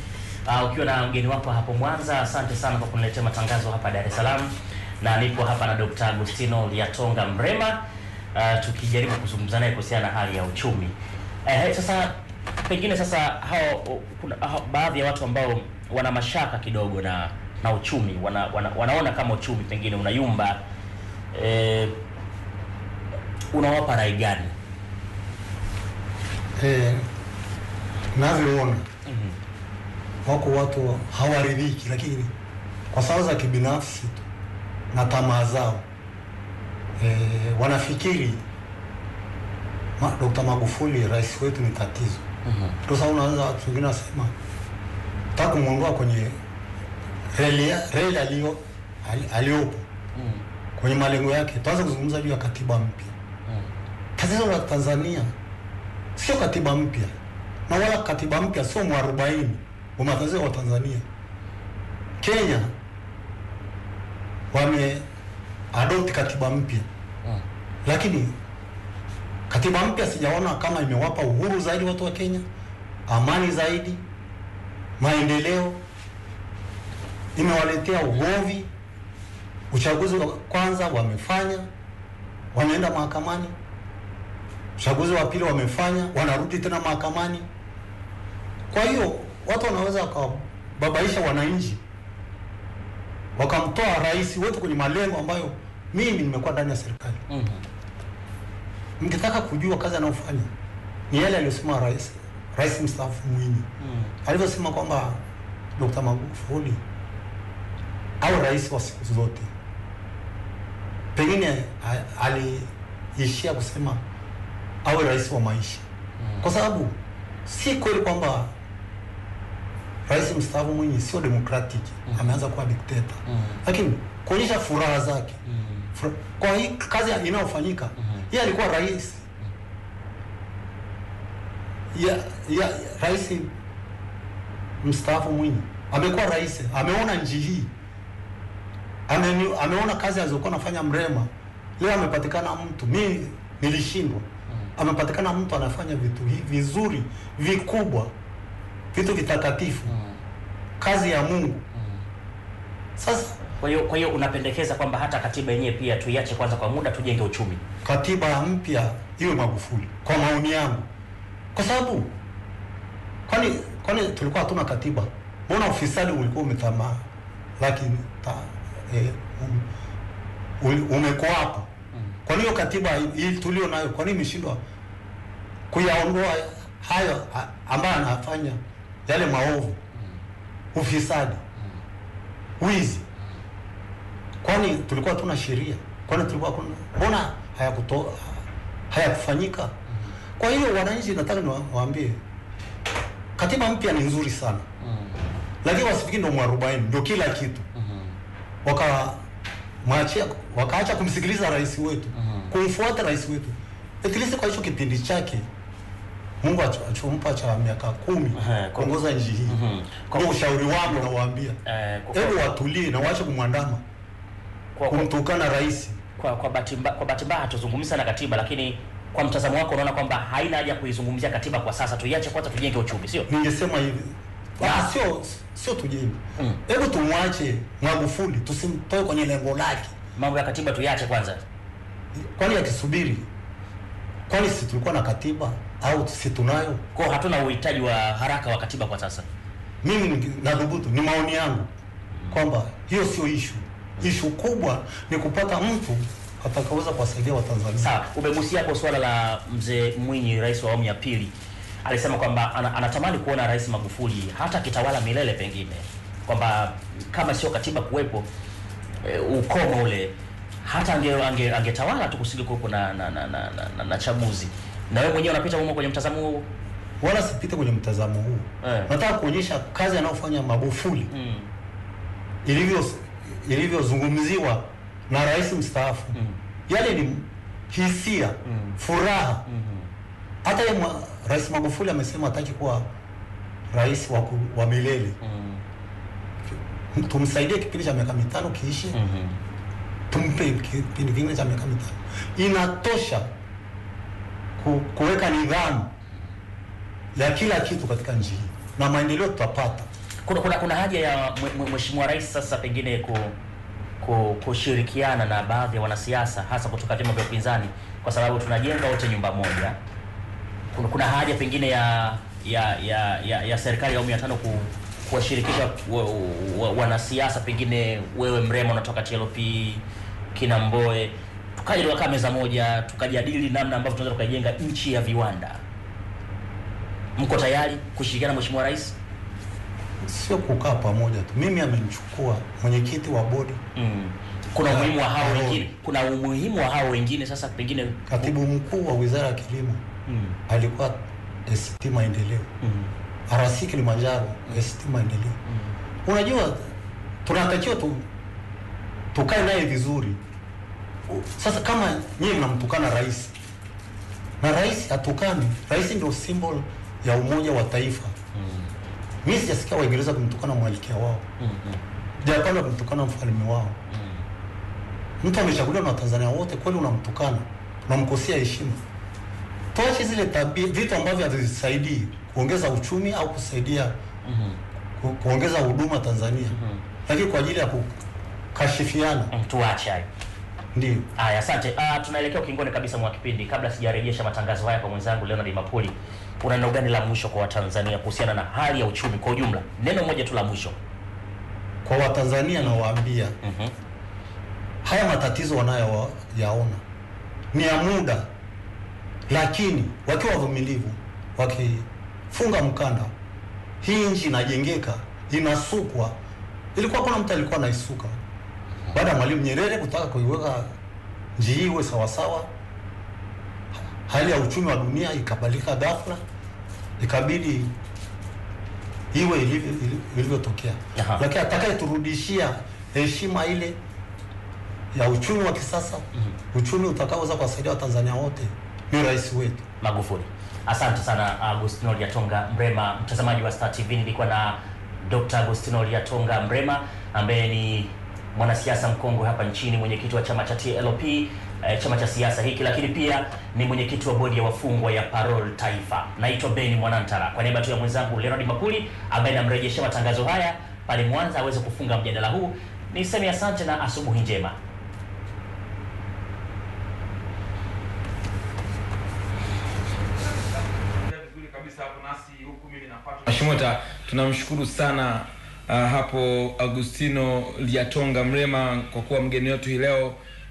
uh, ukiwa na mgeni wako hapo Mwanza. Asante sana kwa kuniletea matangazo hapa Dar es Salaam, na nipo hapa na Dr. Agustino Liatonga Mrema uh, tukijaribu kuzungumza naye kuhusiana na hali ya uchumi. Eh, sasa pengine sasa hao kuna baadhi ya watu ambao wana mashaka kidogo na na uchumi wana, wana, wanaona kama uchumi pengine unayumba eh, unawapa rai gani? Eh, navyoona wako watu hawaridhiki, lakini kwa sababu za kibinafsi tu na tamaa zao e, wanafikiri ma, Dr. Magufuli rais wetu ni tatizo. Ndio sababu unaanza watu wengine wasema taka kumwondoa kwenye reli reli aliyo ali- aliyopo kwenye malengo yake. Tuanze kuzungumza juu ya katiba mpya. Tatizo la Tanzania sio katiba mpya na wala katiba mpya sio mwarobaini matatizo wa Tanzania. Kenya wame adopt katiba mpya Mm. lakini katiba mpya sijaona kama imewapa uhuru zaidi watu wa Kenya, amani zaidi, maendeleo, imewaletea ugomvi. Uchaguzi wa kwanza wamefanya, wanaenda mahakamani uchaguzi wa pili wamefanya, wanarudi tena mahakamani. Kwa hiyo watu wanaweza wakababaisha wananchi, wakamtoa rais wetu kwenye malengo ambayo mimi nimekuwa ndani ya serikali. Mhm. Mkitaka kujua kazi anayofanya ni yale aliyosema rais rais mstaafu Mwinyi Mm. -hmm. alivyosema kwamba Dr. Magufuli au rais wa siku zote, pengine aliishia kusema awe rais wa maisha, mm -hmm. kwa sababu si kweli kwamba rais mstaafu Mwinyi sio democratic, ameanza kuwa dikteta, Mm. lakini kuonyesha furaha zake. Mm. Fura- kwa hii kazi inayofanyika yeye alikuwa rais. Ya, ya, rais mstaafu Mwinyi amekuwa rais, ameona nchi hii. Ame, ameona kazi alizokuwa anafanya Mrema. Leo amepatikana mtu, mi nilishindwa, amepatikana mtu anafanya vitu hivi vizuri vikubwa, vitu vitakatifu, kazi ya Mungu. Sasa Kwa hiyo kwa hiyo unapendekeza kwamba hata katiba yenyewe pia tuiache kwanza kwa muda, tujenge uchumi. katiba mpya iwe Magufuli, kwa maoni yangu, kwa sababu kwani kwani tulikuwa hatuna katiba? Mbona ufisadi ulikuwa umetamaa, lakini ta, eh, um, umekuwa hapo. Kwa hiyo katiba hii tulio nayo, kwa nini imeshindwa kuyaondoa hayo ambayo anafanya yale maovu, ufisadi, wizi? Kwani tulikuwa tuna sheria? Kwani tulikuwa kuna mbona hayakuto hayakufanyika? Kwa hiyo wananchi, nataka niwaambie katiba mpya ni nzuri sana, lakini wasifikiri ndo mwarobaini ndo kila kitu. Waka mwachia wakaacha kumsikiliza rais wetu, kumfuata rais wetu, at least kwa hicho kipindi chake Mungu achumpa cha miaka kumi kuongoza nchi hii. Mhm. Kwa- ushauri wangu nawaambia, Eh, hebu watulie na waache kumwandama kumtukana rais. kwa, kwa bahati kwa bahati mbaya hatuzungumzi sana katiba, lakini kwa mtazamo wako unaona kwamba haina haja kuizungumzia katiba kwa sasa, tuiache kwanza, tujenge uchumi, sio? Ningesema hivi ah, sio sio tujenge, Mm. hebu tumwache Magufuli, tusimtoe kwenye lengo lake. Mambo ya katiba tuiache kwanza. Kwani akisubiri, kwani si tulikuwa na katiba au si tunayo? Kwa hatuna uhitaji wa haraka wa katiba kwa sasa. Mimi nadhubutu, ni maoni yangu kwamba hiyo sio ishu. Ishu kubwa ni kupata mtu atakaweza kuwasaidia Watanzania. Sawa, umegusia hapo swala la mzee Mwinyi, rais wa awamu ya pili. Alisema kwamba ana, anatamani kuona Rais Magufuli hata akitawala milele, pengine kwamba kama sio katiba kuwepo e, ukomo ule hata ange, ange, angetawala tu kusinge kuwepo na na, na, na, na, na, na chaguzi. Na wewe mwenyewe unapita humo kwenye mtazamo huo? Wala sipite kwenye mtazamo huu, Eh. nataka kuonyesha kazi anayofanya Magufuli Mm. ilivyo ilivyozungumziwa na rais mstaafu Mm. yale ni hisia Mm. furaha Mhm. hata yeye ma, rais Magufuli amesema hataki kuwa rais wa, wa milele Mm. tumsaidie kipindi cha miaka mitano kiishi -hmm. tumpe kipindi kingine cha miaka mitano inatosha kuweka nidhamu ya kila kitu katika nchi hii. Na maendeleo tutapata. Kuna, kuna, kuna haja ya mheshimiwa rais sasa pengine ku, ku, kushirikiana na baadhi ya wanasiasa hasa kutoka vyama vya upinzani kwa sababu tunajenga wote nyumba moja. Kuna, kuna haja pengine ya ya ya, ya, ya serikali ya awamu ya tano ku, kuwashirikisha wa- wa- wanasiasa, pengine wewe Mrema unatoka TLP, kina Mboe, tukaja tukakaa meza moja tukajadili namna ambavyo tunaweza tukaijenga nchi ya viwanda. Mko tayari kushirikiana na mheshimiwa rais? sio kukaa pamoja tu mimi amenichukua mwenyekiti wa bodi Mm. Kuna umuhimu wa hao wengine, kuna umuhimu wa hao wengine sasa pengine katibu mkuu wa wizara ya kilimo mm. alikuwa ACT maendeleo Mm. RC Kilimanjaro ACT maendeleo unajua tunatakiwa tu tukae naye vizuri sasa kama nyie mnamtukana rais na rais hatukani rais ndio symbol ya umoja wa taifa Mm. sijasikia waingereza kumtukana mwalikia wao Mm. japani kumtukana mfalme wao Mm. mtu amechaguliwa na watanzania wote kweli unamtukana unamkosea heshima tuache zile tabia vitu ambavyo havisaidii kuongeza uchumi au kusaidia mm -hmm. ku, kuongeza huduma tanzania Mm -hmm. lakini kwa ajili ya kukashifiana. Tuache. Ndio Haya, asante. Ah, tunaelekea ukingoni kabisa mwa kipindi. Kabla sijarejesha matangazo haya kwa mwenzangu Leonard Mapuli, una neno gani la mwisho kwa Watanzania kuhusiana na hali ya uchumi kwa ujumla? Neno moja tu la mwisho. kwa watanzania nawaambia -hmm. haya matatizo wanayoyaona ni ya muda lakini wakiwa wavumilivu wakifunga mkanda, hii nchi inajengeka, inasukwa. Ilikuwa kuna mtu alikuwa anaisuka baada ya Mwalimu Nyerere kutaka kuiweka nchi hii iwe sawasawa, hali ya uchumi wa dunia ikabadilika ghafla, ikabidi iwe ilivyo- ilivyo- ilivyotokea. Lakini atakayeturudishia heshima ile ya uchumi wa kisasa, mm -hmm. uchumi utakaoweza kuwasaidia Watanzania wote ni rais wetu. Magufuli. Asante sana Agustino Lyatonga Mrema. Mtazamaji wa Star TV, nilikuwa na Dr. Agustino Lyatonga Mrema ambaye ni mwanasiasa mkongwe hapa nchini, mwenyekiti wa chama cha TLP eh, chama cha siasa hiki, lakini pia ni mwenyekiti wa bodi ya wafungwa ya parol Taifa. Naitwa Ben Mwanantara, kwa niaba tu ya mwenzangu Leonard Makuli ambaye namrejeshea matangazo haya pale Mwanza aweze kufunga mjadala huu. Niseme asante na asubuhi njema. Mheshimiwa, tunamshukuru sana uh, hapo Agustino Liatonga Mrema kwa kuwa mgeni wetu hii leo.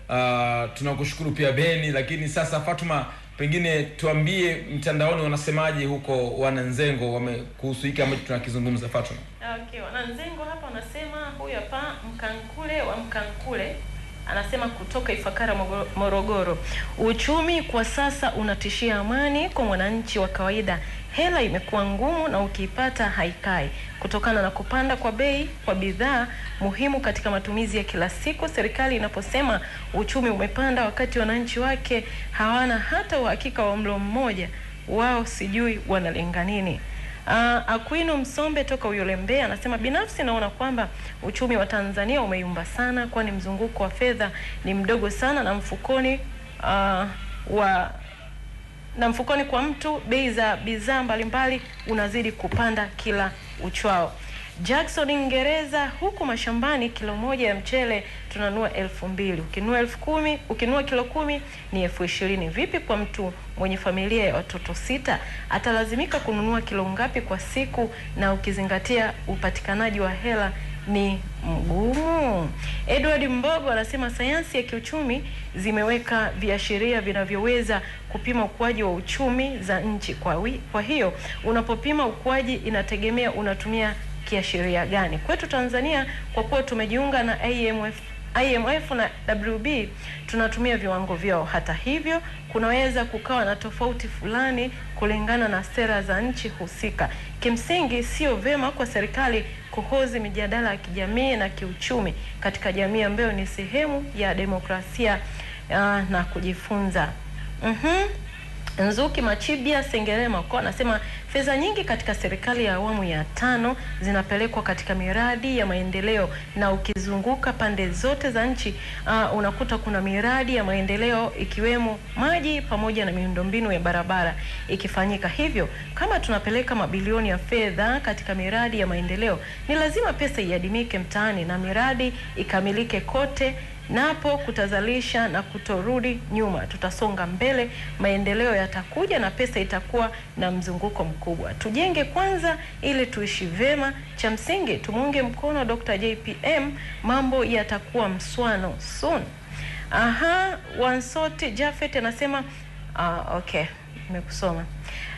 Uh, tunakushukuru pia Beni, lakini sasa Fatuma, pengine tuambie mtandaoni wanasemaje huko wananzengo kuhusu hiki ambacho tunakizungumza Fatuma. Okay, wananzengo hapa wanasema huyu hapa Mkankule wa Mkankule anasema kutoka Ifakara Morogoro, uchumi kwa sasa unatishia amani kwa mwananchi wa kawaida. Hela imekuwa ngumu na ukiipata haikai kutokana na kupanda kwa bei kwa bidhaa muhimu katika matumizi ya kila siku. Serikali inaposema uchumi umepanda wakati wananchi wake hawana hata uhakika wa mlo mmoja, wao sijui wanalenga nini. Uh, Akwino Msombe toka Uyole Mbeya anasema binafsi naona kwamba uchumi wa Tanzania umeyumba sana, kwani mzunguko wa fedha ni mdogo sana na mfukoni uh, wa na mfukoni kwa mtu bei za bidhaa mbalimbali unazidi kupanda kila uchwao. Jackson Ingereza, huku mashambani kilo moja ya mchele tunanua elfu mbili. Ukinua elfu kumi ukinua kilo kumi ni elfu ishirini. Vipi kwa mtu mwenye familia ya watoto sita? Atalazimika kununua kilo ngapi kwa siku, na ukizingatia upatikanaji wa hela ni mgumu. Edward Mbogo anasema sayansi ya kiuchumi zimeweka viashiria vinavyoweza kupima ukuaji wa uchumi za nchi. Kwa, wi, kwa hiyo unapopima ukuaji inategemea unatumia kiashiria gani. Kwetu Tanzania, kwa kuwa tumejiunga na IMF IMF na WB tunatumia viwango vyao. Hata hivyo, kunaweza kukawa na tofauti fulani kulingana na sera za nchi husika. Kimsingi, sio vema kwa serikali kuhozi mijadala ya kijamii na kiuchumi katika jamii ambayo ni sehemu ya demokrasia uh, na kujifunza. Mhm. Nzuki Machibia Sengerema kwa anasema fedha nyingi katika serikali ya awamu ya tano zinapelekwa katika miradi ya maendeleo, na ukizunguka pande zote za nchi uh, unakuta kuna miradi ya maendeleo ikiwemo maji pamoja na miundombinu ya barabara ikifanyika. Hivyo kama tunapeleka mabilioni ya fedha katika miradi ya maendeleo, ni lazima pesa iadimike mtaani na miradi ikamilike kote napo kutazalisha na kutorudi nyuma. Tutasonga mbele, maendeleo yatakuja na pesa itakuwa na mzunguko mkubwa. Tujenge kwanza ili tuishi vema. Cha msingi tumuunge mkono Dr. JPM, mambo yatakuwa mswano soon. Aha, Wansoti Jafet anasema ah, okay, nimekusoma.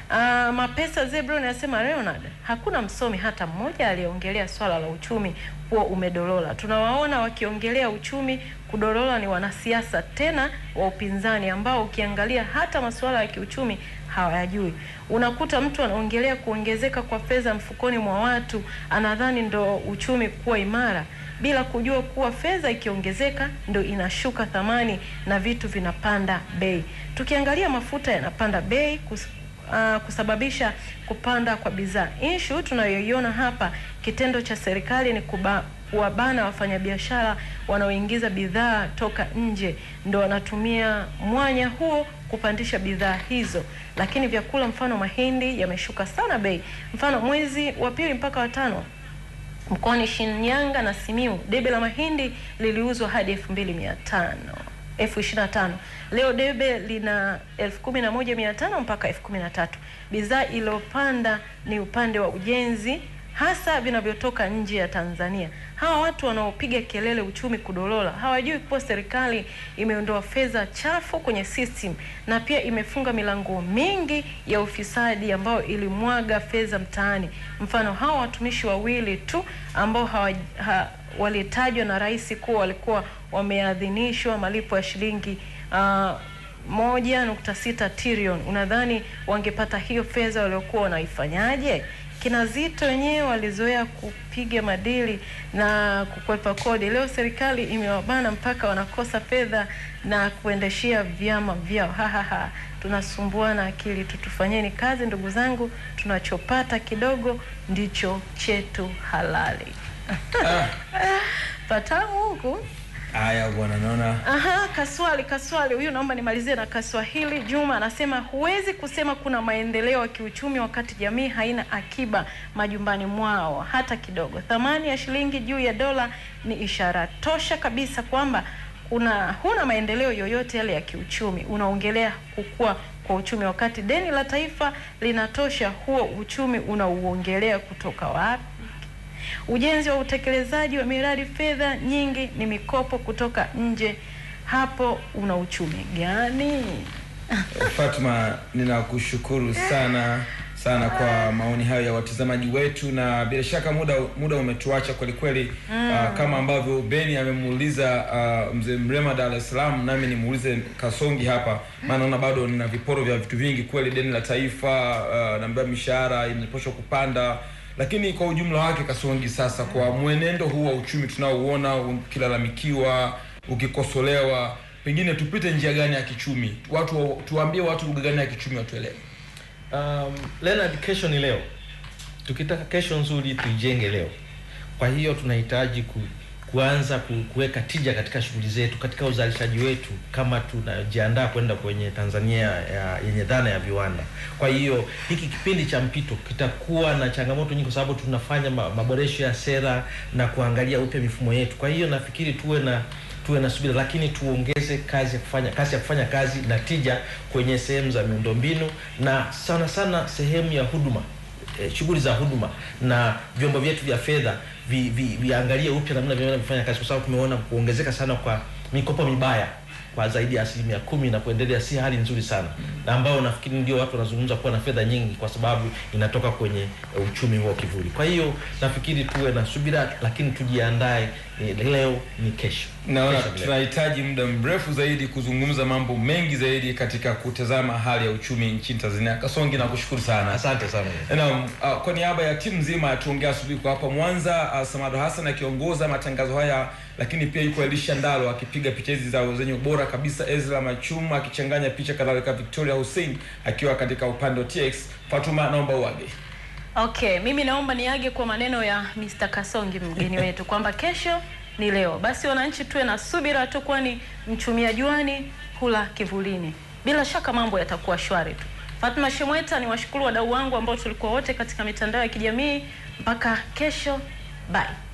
Uh, Mapesa Zebron anasema Leonard, hakuna msomi hata mmoja aliyeongelea swala la uchumi kuwa umedolola. Tunawaona wakiongelea uchumi kudolola ni wanasiasa tena wa upinzani ambao ukiangalia hata masuala ya kiuchumi hawayajui. Unakuta mtu anaongelea kuongezeka kwa fedha mfukoni mwa watu, anadhani ndo uchumi kuwa imara bila kujua kuwa fedha ikiongezeka ndo inashuka thamani na vitu vinapanda bei. Tukiangalia mafuta yanapanda bei kus uh, kusababisha kupanda kwa bidhaa. Issue tunayoiona hapa, kitendo cha serikali ni kuba, kuwabana wafanyabiashara wanaoingiza bidhaa toka nje, ndo wanatumia mwanya huo kupandisha bidhaa hizo, lakini vyakula mfano mahindi yameshuka sana bei. Mfano mwezi wa pili mpaka watano mkoani Shinyanga na Simiu debe la mahindi liliuzwa hadi elfu mbili mia tano elfu ishirini na tano. Leo debe lina elfu kumi na moja mia tano mpaka elfu kumi na tatu. Bidhaa iliyopanda ni upande wa ujenzi hasa vinavyotoka nje ya Tanzania. Hawa watu wanaopiga kelele uchumi kudolola hawajui kuwa serikali imeondoa fedha chafu kwenye system na pia imefunga milango mingi ya ufisadi ambayo ilimwaga fedha mtaani. Mfano, hawa watumishi wawili tu ambao hawa, ha, walitajwa na rais kuwa walikuwa wameadhinishwa malipo ya shilingi uh, moja nukta sita trilioni. Unadhani wangepata hiyo fedha waliokuwa wanaifanyaje? Kina Zito wenyewe walizoea kupiga madili na kukwepa kodi. Leo serikali imewabana mpaka wanakosa fedha na kuendeshea vyama vyao. Ha, ha, ha. Tunasumbuana akili tu, tufanyeni kazi ndugu zangu, tunachopata kidogo ndicho chetu halali. Patamu huku. Haya bwana, naona Aha, kaswali kaswali, huyu naomba nimalizie na kaswahili. Juma anasema huwezi kusema kuna maendeleo ya kiuchumi wakati jamii haina akiba majumbani mwao hata kidogo. Thamani ya shilingi juu ya dola ni ishara tosha kabisa kwamba kuna huna maendeleo yoyote yale ya kiuchumi. Unaongelea kukua kwa uchumi wakati deni la taifa linatosha, huo uchumi unauongelea kutoka wapi? Ujenzi wa utekelezaji wa miradi, fedha nyingi ni mikopo kutoka nje. Hapo una uchumi gani? Fatma, ninakushukuru sana sana kwa maoni hayo ya watazamaji wetu, na bila shaka muda muda umetuacha kweli kweli. Mm. Uh, kama ambavyo Beni amemuuliza uh, mzee Mrema Dar es Salaam, nami nimuulize Kasongi hapa, maana naona bado nina viporo vya vitu vingi kweli. Deni la taifa, uh, naambia mishahara imeposhwa kupanda lakini kwa ujumla wake Kasongi, sasa kwa mwenendo huu wa uchumi tunaouona ukilalamikiwa, ukikosolewa, pengine tupite njia gani ya kichumi? Watu tuambie watu lugha gani ya kichumi watuelewe. Um, Leonard, kesho ni leo. Tukitaka kesho nzuri tuijenge leo. Kwa hiyo tunahitaji kuanza kuweka tija katika shughuli zetu, katika uzalishaji wetu, kama tunajiandaa kwenda kwenye Tanzania yenye dhana ya viwanda. Kwa hiyo hiki kipindi cha mpito kitakuwa na changamoto nyingi, kwa sababu tunafanya maboresho ya sera na kuangalia upya mifumo yetu. Kwa hiyo nafikiri tuwe na tuwe na subira, lakini tuongeze kazi ya kufanya kazi ya kufanya kazi na tija kwenye sehemu za miundombinu na sana sana sehemu ya huduma eh, shughuli za huduma na vyombo vyetu vya fedha vi, vi, viangalie upya namna vinavyofanya kazi, kwa sababu tumeona kuongezeka sana kwa mikopo mibaya kwa zaidi ya asilimia kumi na kuendelea, si hali nzuri sana, na ambao nafikiri ndio watu wanazungumza kuwa na fedha nyingi, kwa sababu inatoka kwenye uchumi huo kivuli. Kwa hiyo nafikiri tuwe na subira, lakini tujiandae, leo ni kesho. Naona tunahitaji muda mrefu zaidi kuzungumza mambo mengi zaidi katika kutazama hali ya uchumi nchini Tanzania. Kasongi, nakushukuru sana. Asante sana. Naam, uh, kwa niaba ya timu nzima Tuongea Asubuhi kwa hapa Mwanza, uh, Samado Hassan akiongoza matangazo haya, lakini pia yuko Elisha Ndalo akipiga picha hizi za zenye ubora kabisa, Ezra Machuma akichanganya picha, kadhalika Victoria Hussein akiwa katika upande wa TX. Fatuma, naomba uage. Okay, mimi naomba niage kwa maneno ya Mr. Kasongi mgeni wetu kwamba kesho ni leo. Basi wananchi tuwe na subira tu, kwani mchumia juani hula kivulini. Bila shaka mambo yatakuwa shwari tu. Fatma Shemweta, ni washukuru wadau wangu ambao tulikuwa wote katika mitandao ya kijamii. Mpaka kesho, bye.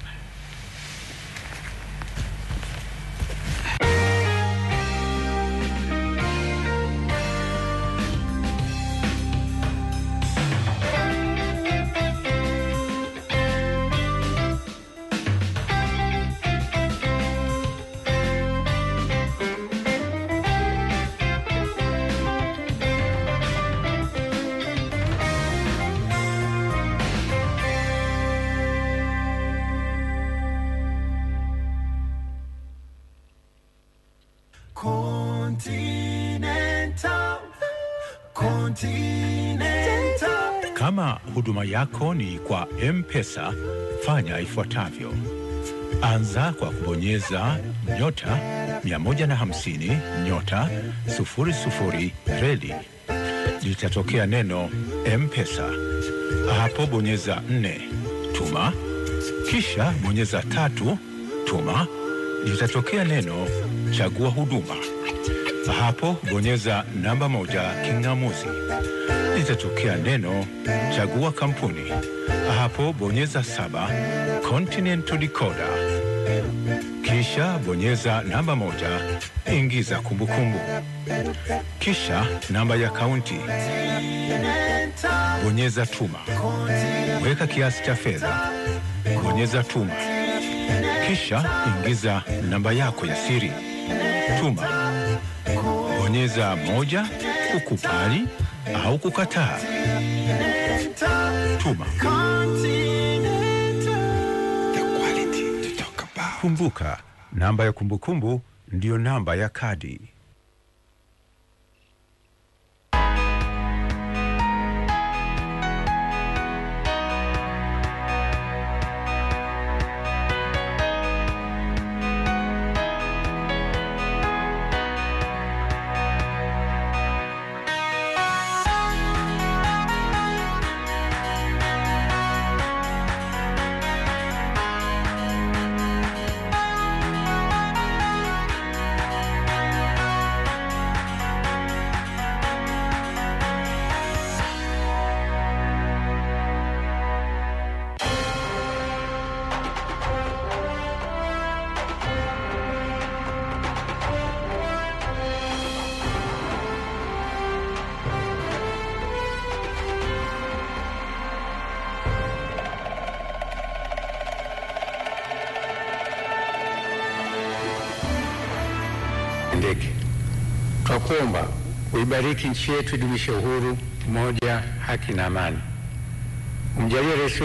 Kama huduma yako ni kwa M-Pesa, fanya ifuatavyo. Anza kwa kubonyeza nyota 150 nyota 00 reli. Litatokea neno M-Pesa. Hapo bonyeza 4 tuma, kisha bonyeza tatu tuma. Litatokea neno chagua huduma. Hapo bonyeza namba moja king'amuzi litatokea neno chagua kampuni. Hapo bonyeza saba Continental Decoder, kisha bonyeza namba moja ingiza kumbukumbu, kumbu. kisha namba ya kaunti, bonyeza tuma, weka kiasi cha fedha, bonyeza tuma, kisha ingiza namba yako ya siri, tuma, bonyeza moja kukubali au kukataa, tuma. Kumbuka, namba ya kumbukumbu ndiyo namba ya kadi. Uibariki nchi yetu, idumishe uhuru, umoja, haki na amani. Umjalie rais